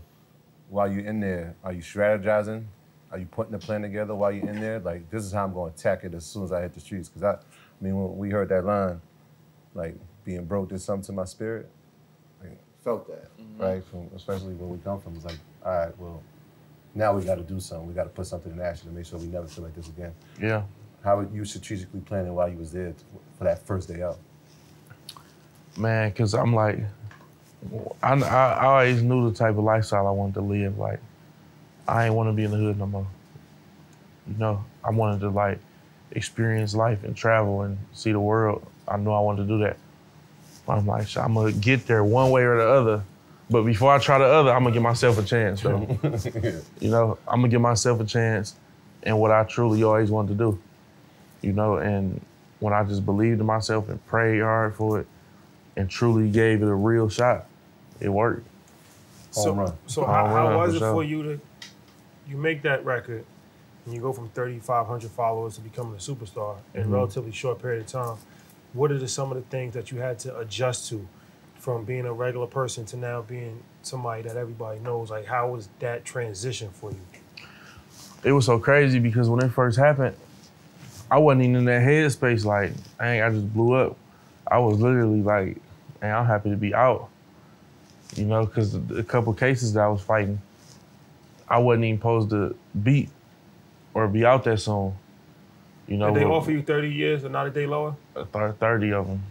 While you're in there, are you strategizing? Are you putting a plan together while you're in there? Like, this is how I'm going to attack it as soon as I hit the streets. Because I, I mean, when we heard that line, like, being broke did something to my spirit, I felt that, mm-hmm. right? From, especially when we come from, it's like, all right, well, now we got to do something. We got to put something in action to make sure we never feel like this again. Yeah. How were you strategically planning while you was there for that first day out? man, because I'm like, I, I, I always knew the type of lifestyle I wanted to live. Like, I ain't want to be in the hood no more. You know, I wanted to like experience life and travel and see the world. I knew I wanted to do that. I'm like, "Sh- I'm gonna get there one way or the other. But before I try the other, I'm gonna give myself a chance, though. You know, I'm gonna give myself a chance and what I truly always wanted to do. You know, and when I just believed in myself and prayed hard for it and truly gave it a real shot, it worked. So, Home run. so Home how, how was it sure. for you to you make that record and you go from 3,500 followers to becoming a superstar in Mm-hmm. a relatively short period of time? What are the, some of the things that you had to adjust to from being a regular person to now being somebody that everybody knows? Like, how was that transition for you? It was so crazy because when it first happened, I wasn't even in that headspace. Like, dang, I just blew up. I was literally like, man, I'm happy to be out. You know, because a couple cases that I was fighting, I wasn't even supposed to beat or be out that soon. You know, Did they offer you 30 years and not a day lower? 30 of them.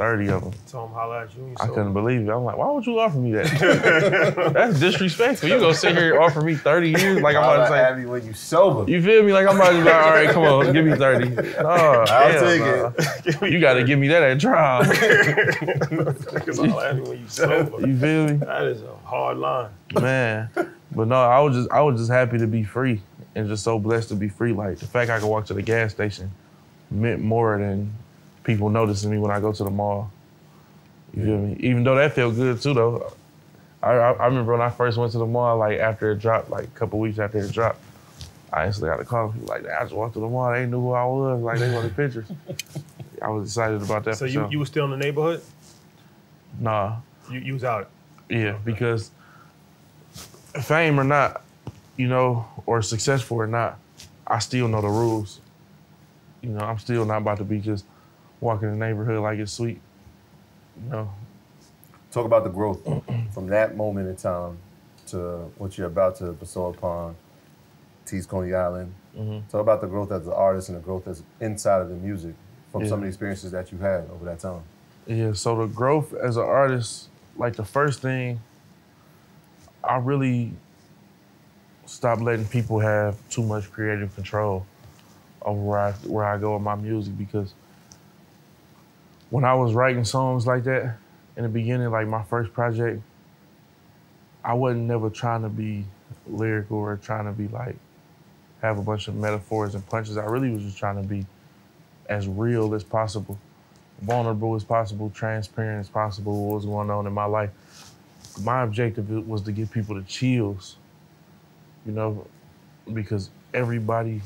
30 of them. Tell them holla at you. you I couldn't it. believe it. I'm like, why would you offer me that? That's disrespectful. You gonna sit here and offer me 30 years? Like I'm about to say, at me when you sober. you feel me? Like I'm about to be like, all right, come on, give me 30. No, I'll hell take nah. You gotta give me that at trial. Niggas holla at me when you sober. You feel me? That is a hard line. Man. But no, I was just I was just happy to be free and just so blessed to be free. Like the fact I could walk to the gas station meant more than people noticing me when I go to the mall. You feel me? Even though that felt good too though. I, I, I remember when I first went to the mall, like after it dropped, like a couple weeks after it dropped, I instantly got a call. People like, I just walked to the mall. They knew who I was. Like they wanted pictures. I was excited about that. So for you, sure. you were still in the neighborhood? nah, You, you was out. yeah, because fame or not, you know, or successful or not, I still know the rules. You know, I'm still not about to be just walking the neighborhood like it's sweet. You know, Talk about the growth from that moment in time to what you're about to bestow upon Tee's Coney Island. Mm-hmm. Talk about the growth as an artist and the growth as inside of the music from Yeah. some of the experiences that you had over that time. Yeah, so the growth as an artist, like the first thing, I really stopped letting people have too much creative control over where I, where I go with my music because when I was writing songs like that in the beginning, like my first project, I wasn't never trying to be lyrical or trying to be like have a bunch of metaphors and punches. I really was just trying to be as real as possible vulnerable as possible, transparent as possible, what was going on in my life. My objective was to give people the chills, you know, because everybody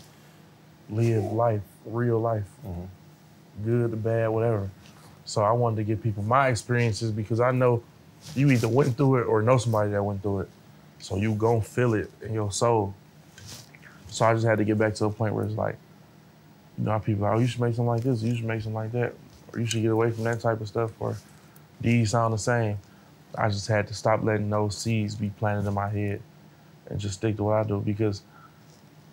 live life, real life, mm-hmm. good, the bad, whatever. So I wanted to give people my experiences because I know you either went through it or know somebody that went through it. So you gon' feel it in your soul. So I just had to get back to a point where it's like, you know, people are, oh, you should make something like this, you should make something like that, or you should get away from that type of stuff, or these sound the same. I just had to stop letting those seeds be planted in my head and just stick to what I do because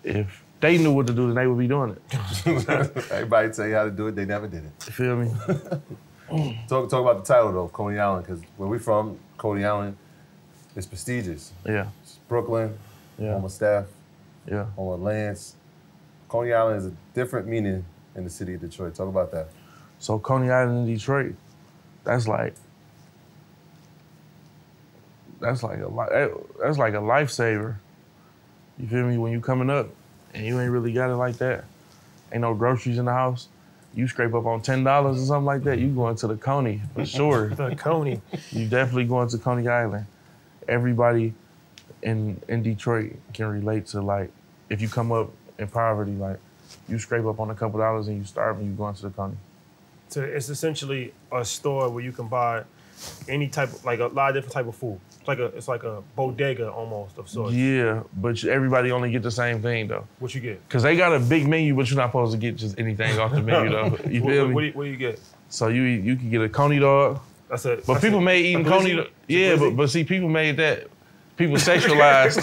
if they knew what to do, then they would be doing it. Everybody tell you how to do it, they never did it. You feel me? Talk, talk about the title though, Coney Island, because where we from, Coney Island, it's prestigious. Yeah, It's Brooklyn, yeah, home of Steph, yeah. home of Lance. Coney Island is a different meaning in the city of Detroit. Talk about that. So Coney Island in Detroit, that's like that's like a li- eh, that's like a lifesaver. You feel me? When you coming up and you ain't really got it like that, ain't no groceries in the house. You scrape up on ten dollars or something like that. You going to the Coney for sure. The Coney. you definitely going to Coney Island. Everybody in in Detroit can relate to like if you come up in poverty, like you scrape up on a couple dollars and you starving, you going to the Coney. So it's essentially a store where you can buy any type of like a lot of different type of food. It's like a it's like a bodega almost of sorts. Yeah, but everybody only get the same thing though. What you get? Cause they got a big menu, but you're not supposed to get just anything off the menu though. You What, feel what, me? what do you, what do you get? so you you can get a coney dog, That's it. but people made eating coney. dog- Yeah, but but see, people made that. People sexualized.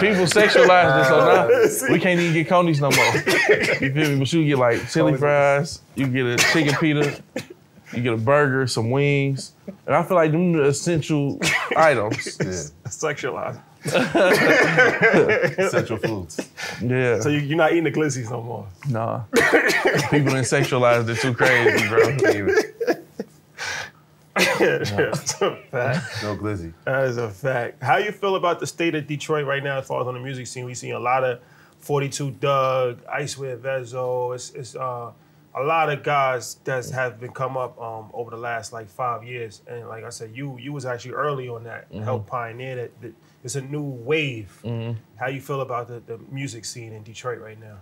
people sexualized it, so now we can't even get conies no more. You feel me? But you get like chili fries, you get a chicken pita, you get a burger, some wings, and I feel like them the essential items. Yeah, Sexualized. Central Foods. Yeah. So you, you're not eating the glizzies no more. nah. People didn't sexualize it too crazy, bro. That's a fact. No glizzy. That is a fact. How you feel about the state of Detroit right now as far as on the music scene? We see a lot of 42 Dugg, Icewear Vezo. It's, it's uh, a lot of guys that have been come up um, over the last like five years. And like I said, you you was actually early on that, mm-hmm. helped pioneer that. that it's a new wave. Mm-hmm. How you feel about the, the music scene in Detroit right now?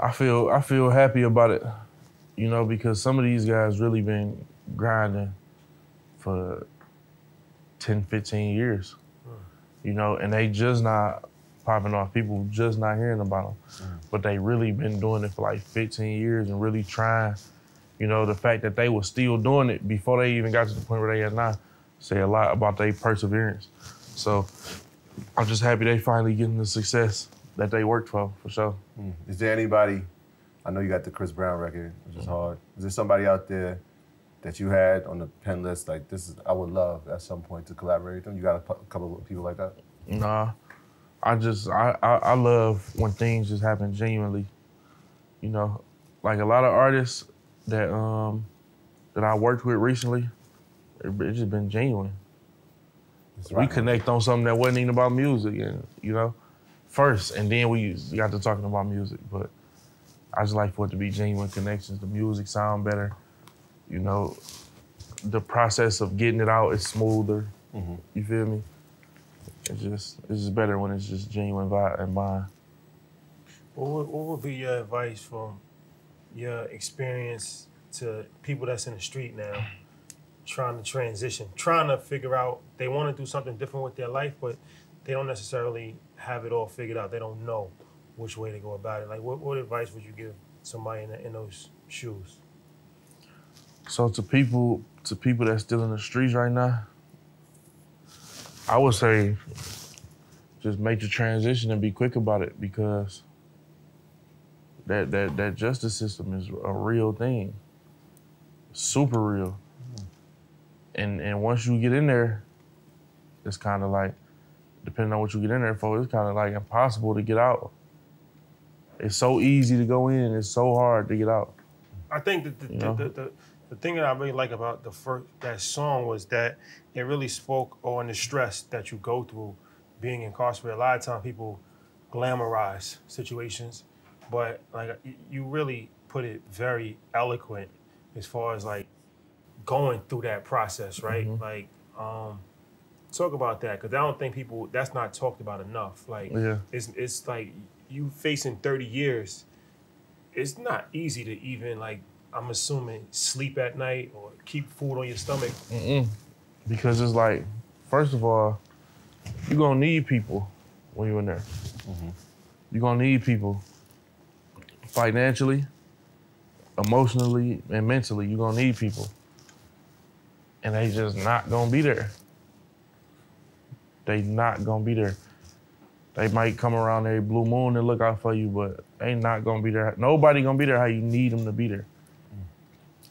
I feel I feel happy about it, you know, because some of these guys really been grinding for 10, 15 years, hmm. you know, and they just not popping off. People just not hearing about them, mm. but they really been doing it for like 15 years and really trying. You know, the fact that they were still doing it before they even got to the point where they are now say a lot about their perseverance. So I'm just happy they finally getting the success that they worked for, for sure. Mm. Is there anybody? I know you got the Chris Brown record, which is mm-hmm. hard. Is there somebody out there that you had on the pen list like this is I would love at some point to collaborate with them? You got a couple of people like that? Nah, I just I, I I love when things just happen genuinely. You know, like a lot of artists that um that I worked with recently, it, it just been genuine. It's We connect on something that wasn't even about music, and you know, first, and then we got to talking about music. But I just like for it to be genuine connections. The music sound better. You know, the process of getting it out is smoother. You feel me? It's just it's just better when it's just genuine vibe and mine. What would, what would be your advice from your experience to people that's in the street now, trying to transition, trying to figure out they want to do something different with their life, but they don't necessarily have it all figured out. They don't know which way to go about it. Like, what, what advice would you give somebody in, the, in those shoes? So to people to people that's still in the streets right now, I would say just make the transition and be quick about it because that that that justice system is a real thing. Super real. And and once you get in there, it's kind of like depending on what you get in there for, it's kind of like impossible to get out. It's so easy to go in, it's so hard to get out. I think that the, the, the, the, the thing that I really like about the first that song was that it really spoke on the stress that you go through being incarcerated. A lot of times people glamorize situations, but like you really put it very eloquent as far as like going through that process, right? Like, um, talk about that because I don't think people that's not talked about enough. Like, Yeah. it's it's like you facing thirty years it's not easy to even like I'm assuming sleep at night or keep food on your stomach. because it's like, first of all, you're gonna need people when you're in there. Mm-hmm. You're gonna need people financially, emotionally, and mentally. You're gonna need people, and they just not gonna be there. They not gonna be there. They might come around every blue moon and look out for you, but they not gonna be there. Nobody gonna be there how you need them to be there.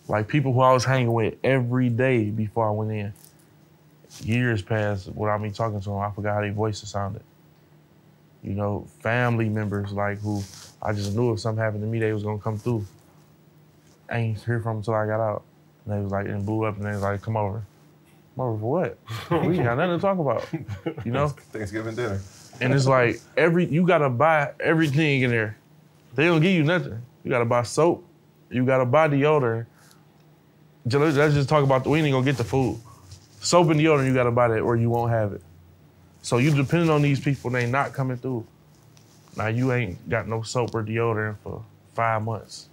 Like people who I was hanging with every day before I went in. Years passed without me talking to them. I forgot how their voices sounded. You know, family members like who I just knew if something happened to me, they was gonna come through. I ain't hear from them until I got out. And they was like, and blew up, and they was like, come over. Come over for what? we ain't got nothing to talk about. You know? Thanksgiving dinner. And it's like every you gotta buy everything in there. They don't give you nothing. You gotta buy soap. You gotta buy deodorant. Let's just talk about the, we ain't gonna get the food. Soap and deodorant, you gotta buy that or you won't have it. So you depending on these people, they not coming through. Now you ain't got no soap or deodorant for five months.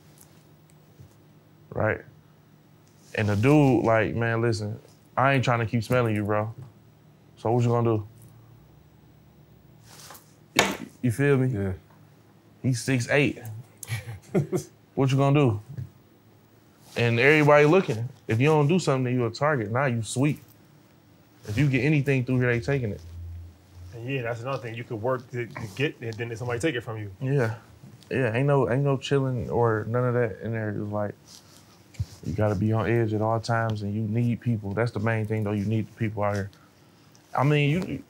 Right? And the dude, like, man, listen, I ain't trying to keep smelling you, bro. So what you gonna do? You feel me? Yeah. He's six eight. what you gonna do? And everybody looking. If you don't do something, then you a target. Now you sweet. If you get anything through here, they taking it. And yeah, that's another thing. You could work to, to get and then somebody take it from you. Yeah, yeah. Ain't no ain't no chilling or none of that in there. It's like you got to be on edge at all times, and you need people. That's the main thing, though. You need the people out here. I mean, you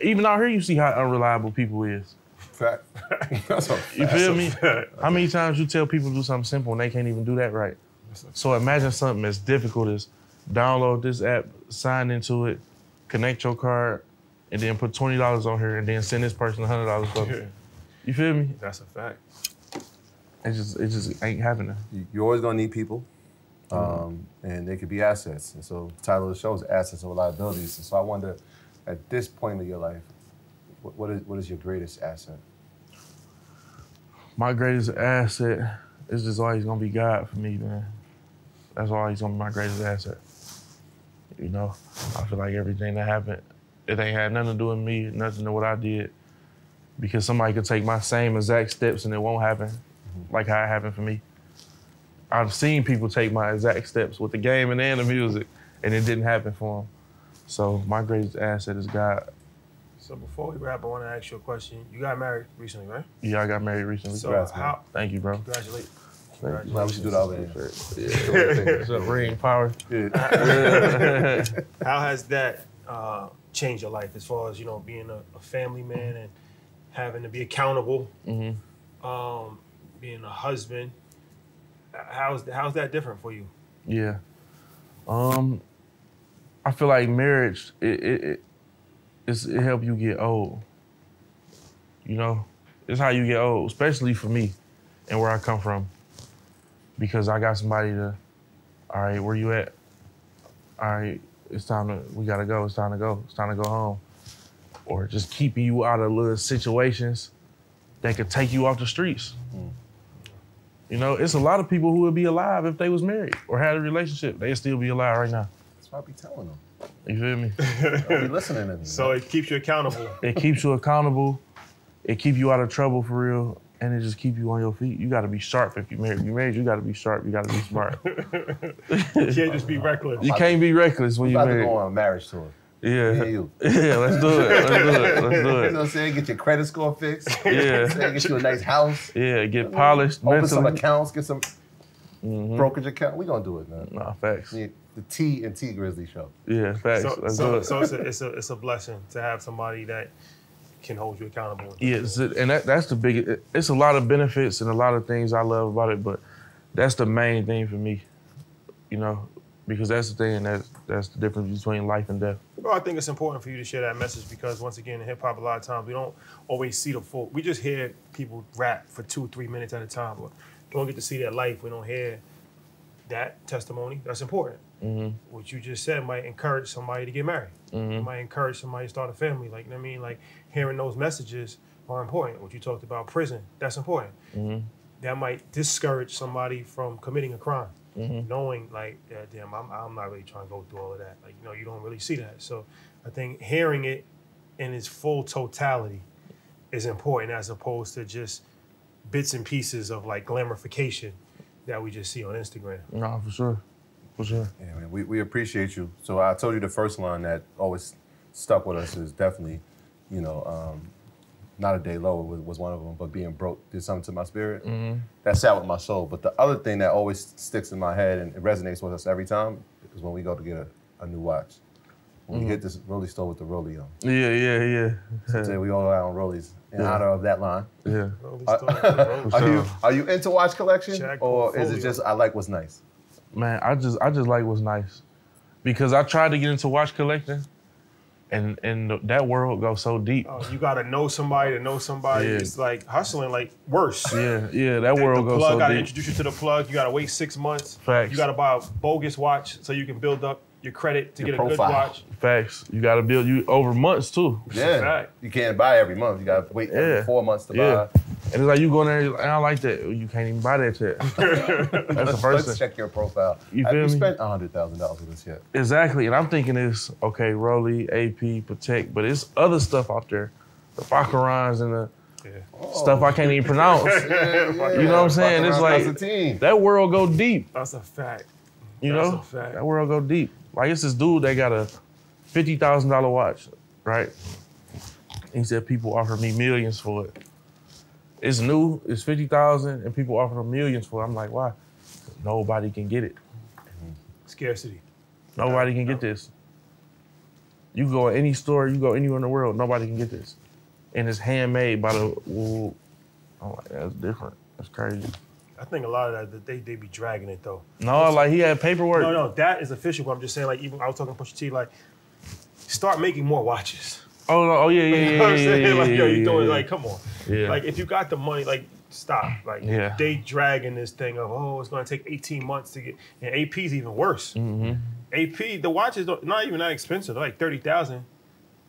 even out here, you see how unreliable people is. Fact. That's a You fact. feel me? How many times you tell people to do something simple and they can't even do that right? So imagine something as difficult as download this app, sign into it, connect your card, and then put twenty dollars on here, and then send this person hundred dollars Yeah. You feel me? That's a fact. It just it just ain't happening. You- You're always gonna need people, um, and they could be assets. And so, the title of the show is assets or liabilities. And so, I wonder, at this point of your life, what, what is what is your greatest asset? My greatest asset is just always gonna be God for me, man. That's always gonna be my greatest asset. You know, I feel like everything that happened, it ain't had nothing to do with me, nothing to what I did. Because somebody could take my same exact steps and it won't happen mm-hmm. like how it happened for me. I've seen people take my exact steps with the game and the music, and it didn't happen for them. So my greatest asset is God. So before we wrap, I want to ask you a question. You got married recently, right? Yeah, I got married recently. So Congrats, man. Thank you, bro. Congratulations. Thank you. Well, we should do that over here. Yeah. What's up, ring power? How has that uh, changed your life as far as you know being a, a family man and having to be accountable, Mm-hmm. um, being a husband? How's how's that different for you? Yeah. Um, I feel like marriage it it it, it's, it help you get old. You know, it's how you get old, especially for me and where I come from. Because I got somebody to, all right, where you at? All right, it's time to, we gotta go. It's time to go. It's time to go home. Or just keeping you out of little situations that could take you off the streets. Hmm. You know, it's a lot of people who would be alive if they was married or had a relationship. They'd still be alive right now. That's what I be telling them. You feel me? Don't be listening to me. So it keeps you accountable. it keeps you accountable. It keep you out of trouble for real, and it just keep you on your feet. You got to be sharp if you married. If you married, you got to be sharp. You got to be smart. You can't just be reckless. you can't be reckless when we you about to married. go on a marriage tour. Yeah, you. yeah. Let's do it. Let's do it. Let's do it. You know what I'm saying? Get your credit score fixed. Yeah. Get you a nice house. Yeah, get polished Open some accounts. Get some Mm-hmm. brokerage account. We're gonna do it, man. Nah, facts. The the T and Tee Grizzley show. Yeah, facts. So, Let's do it. so it's, a, it's a it's a blessing to have somebody that can hold you accountable. Yes, and that, that's the big. It's a lot of benefits and a lot of things I love about it, but that's the main thing for me. You know, because that's the thing that's that's the difference between life and death. Well, I think it's important for you to share that message because once again, in hip hop, a lot of times we don't always see the full. We just hear people rap for two, three minutes at a time, but we don't get to see their life. We don't hear that testimony. That's important. Mm-hmm. What you just said might encourage somebody to get married. Mm-hmm. It might encourage somebody to start a family. Like you know what I mean, like hearing those messages are important. What you talked about prison, that's important. Mm-hmm. That might discourage somebody from committing a crime. Mm-hmm. Knowing like, yeah, damn, I'm, I'm not really trying to go through all of that. Like, you know, you don't really see that. So I think hearing it in its full totality is important as opposed to just bits and pieces of like glamorification that we just see on Instagram. No, for sure, for sure. Yeah, man, we, we appreciate you. So I told you the first line that always stuck with us is definitely, you know, um, not a day lower was, was one of them, but being broke did something to my spirit. That sat with my soul. But the other thing that always sticks in my head and it resonates with us every time is when we go to get a, a new watch. When we hit this Rollie store with the Rollie on. Yeah, yeah, yeah, Today we all out on Rollies in Yeah. honor of that line. yeah. Rolling Stone, Rolling Are you are you into watch collection Jack or is it just I like what's nice? Man, I just I just like what's nice, because I tried to get into watch collecting, and and that world goes so deep. Oh, you gotta know somebody to know somebody. Yeah. It's like hustling, like worse. Yeah, yeah. That The, world the goes plug so gotta deep. introduce you to the plug. You gotta wait six months. Facts. You gotta buy a bogus watch so you can build up your credit to Your get a good watch. Facts. You got to build you over months too. Yeah. fact. You can't buy every month. You gotta wait Yeah. four months to Yeah. buy. And it's like you go in there, and I don't like that. Oh, you can't even buy that yet. That's the Let's, first let's thing. check your profile. You Have feel you me? spent hundred thousand dollars with this yet? Exactly. And I'm thinking it's okay, Roly, AP, Patek, but it's other stuff out there. The Vacherons and the Yeah. stuff I can't even pronounce. Yeah, yeah, You know what I'm saying? It's like Constantin. that world go deep. That's a fact. You That's know, a fact. that world go deep. Like it's this dude that got a fifty thousand dollar watch, right? He said people offer me millions for it. It's new. It's fifty thousand, and people offer him millions for it. I'm like, why? Nobody can get it. Scarcity. Nobody can get this. You go in any store, you go anywhere in the world, nobody can get this. and it's handmade by the. Well, I'm like, that's different. That's crazy. I think a lot of that they they be dragging it though. No, like he had paperwork. No, no, that is official. But I'm just saying, like even I was talking to Pusha T, like start making more watches. Oh, no, oh yeah, yeah, yeah. You know what I'm yeah, saying? yeah, like, yo, yeah, you doing yeah. like, come on. Yeah. Like if you got the money, like stop. Like Yeah. they dragging this thing of oh, it's gonna take 18 months to get and AP's even worse. Mm-hmm. AP, the watches don't not even that expensive. They're like thirty thousand.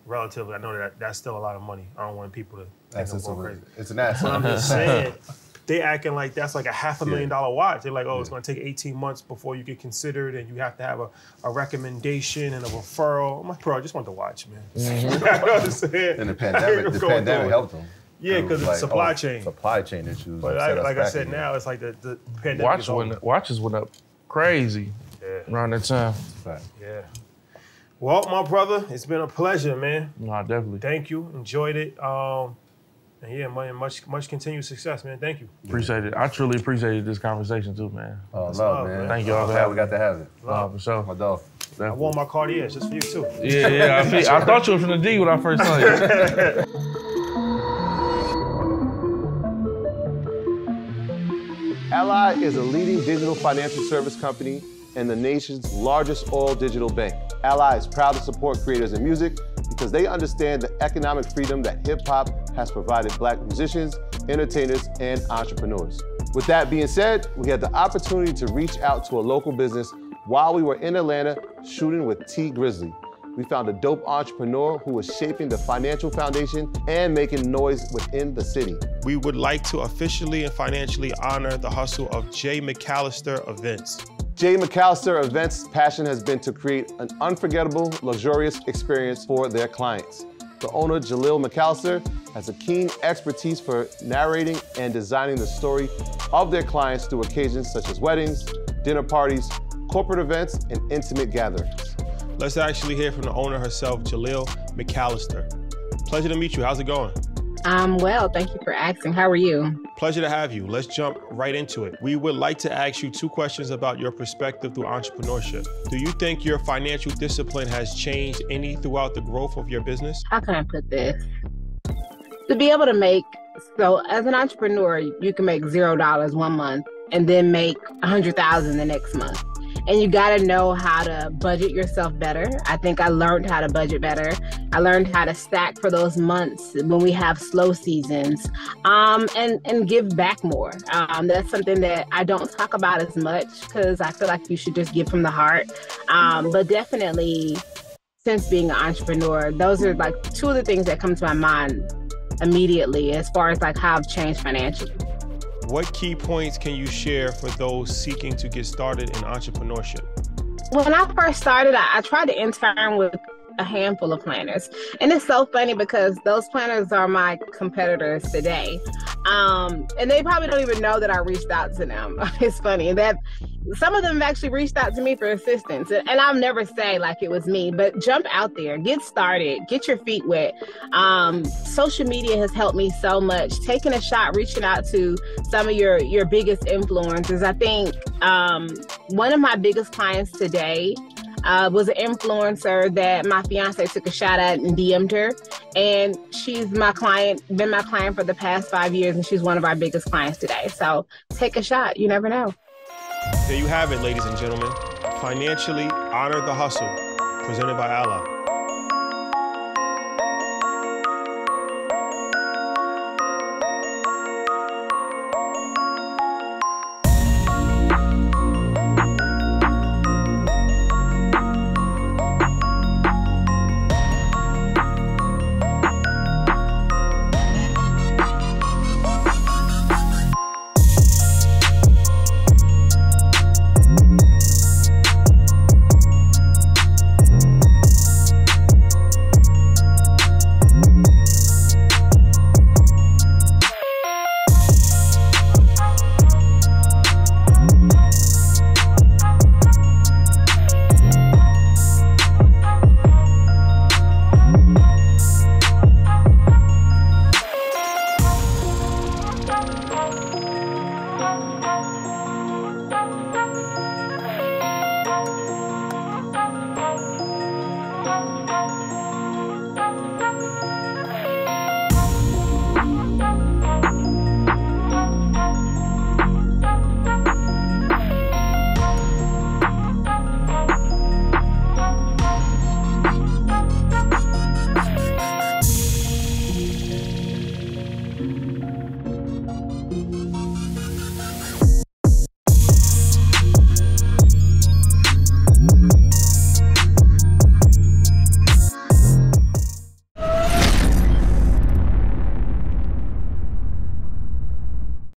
Relatively, I know that that's still a lot of money. I don't want people to think That's I'm it's, going a, crazy. it's an But asset. I'm just saying, they acting like that's like a half a million Yeah. dollar watch. They're like, oh, it's going to take 18 months before you get considered, and you have to have a, a recommendation and a referral. I'm like, bro, I just want the watch, man. you know what I'm saying? And the pandemic, the pandemic through helped them. Yeah, because was of the supply oh, chain. Supply chain issues. But I, like I said, now it's like the, the pandemic Watch is went, watches went up crazy Yeah. around that time. Fact. yeah. Well, my brother, it's been a pleasure, man. No, definitely. Thank you. Enjoyed it. Um, and yeah, man, much much continued success, man. Thank you. Appreciate it. I truly appreciated this conversation too, man. Oh, That's love, love, man. man. Thank y'all for glad having we got to have it. Uh, for sure. My dog. I wore my Cartiers just for you too. Yeah, yeah. I, feel- I thought you were from the D when I first saw you. Ally is a leading digital financial service company and the nation's largest all digital bank. Ally is proud to support creators in music because they understand the economic freedom that hip hop has provided black musicians, entertainers, and entrepreneurs. With that being said, we had the opportunity to reach out to a local business while we were in Atlanta shooting with Tee Grizzley. We found a dope entrepreneur who was shaping the financial foundation and making noise within the city. We would like to officially and financially honor the hustle of Jay McAllister Events. Jay McAllister Events' passion has been to create an unforgettable, luxurious experience for their clients. The owner, Jalil McAllister, has a keen expertise for narrating and designing the story of their clients through occasions such as weddings, dinner parties, corporate events, and intimate gatherings. Let's actually hear from the owner herself, Jalil McAllister. Pleasure to meet you. How's it going? I'm well. Thank you for asking. How are you? Pleasure to have you. Let's jump right into it. We would like to ask you two questions about your perspective through entrepreneurship. Do you think your financial discipline has changed any throughout the growth of your business? How can I put this? To be able to make, so as an entrepreneur, you can make zero dollars one month and then make a hundred thousand the next month. And you got to know how to budget yourself better. I think I learned how to budget better. I learned how to stack for those months when we have slow seasons, um, and and give back more. Um, that's something that I don't talk about as much because I feel like you should just give from the heart. Um, but definitely, since being an entrepreneur, those are like two of the things that come to my mind immediately as far as like how I've changed financially. What key points can you share for those seeking to get started in entrepreneurship? when I first started, I, I tried to intern with a handful of planners. And it's so funny because those planners are my competitors today. Um, and they probably don't even know that I reached out to them. it's funny that some of them actually reached out to me for assistance. And and I'll never say like it was me, but jump out there, get started, get your feet wet. Um, social media has helped me so much. Taking a shot, reaching out to some of your your biggest influencers. I think um, one of my biggest clients today uh, was an influencer that my fiance took a shot at and DM'd her. And she's my client, been my client for the past five years, and she's one of our biggest clients today. So take a shot. You never know. There you have it, ladies and gentlemen. Financially honor the hustle, presented by Ally.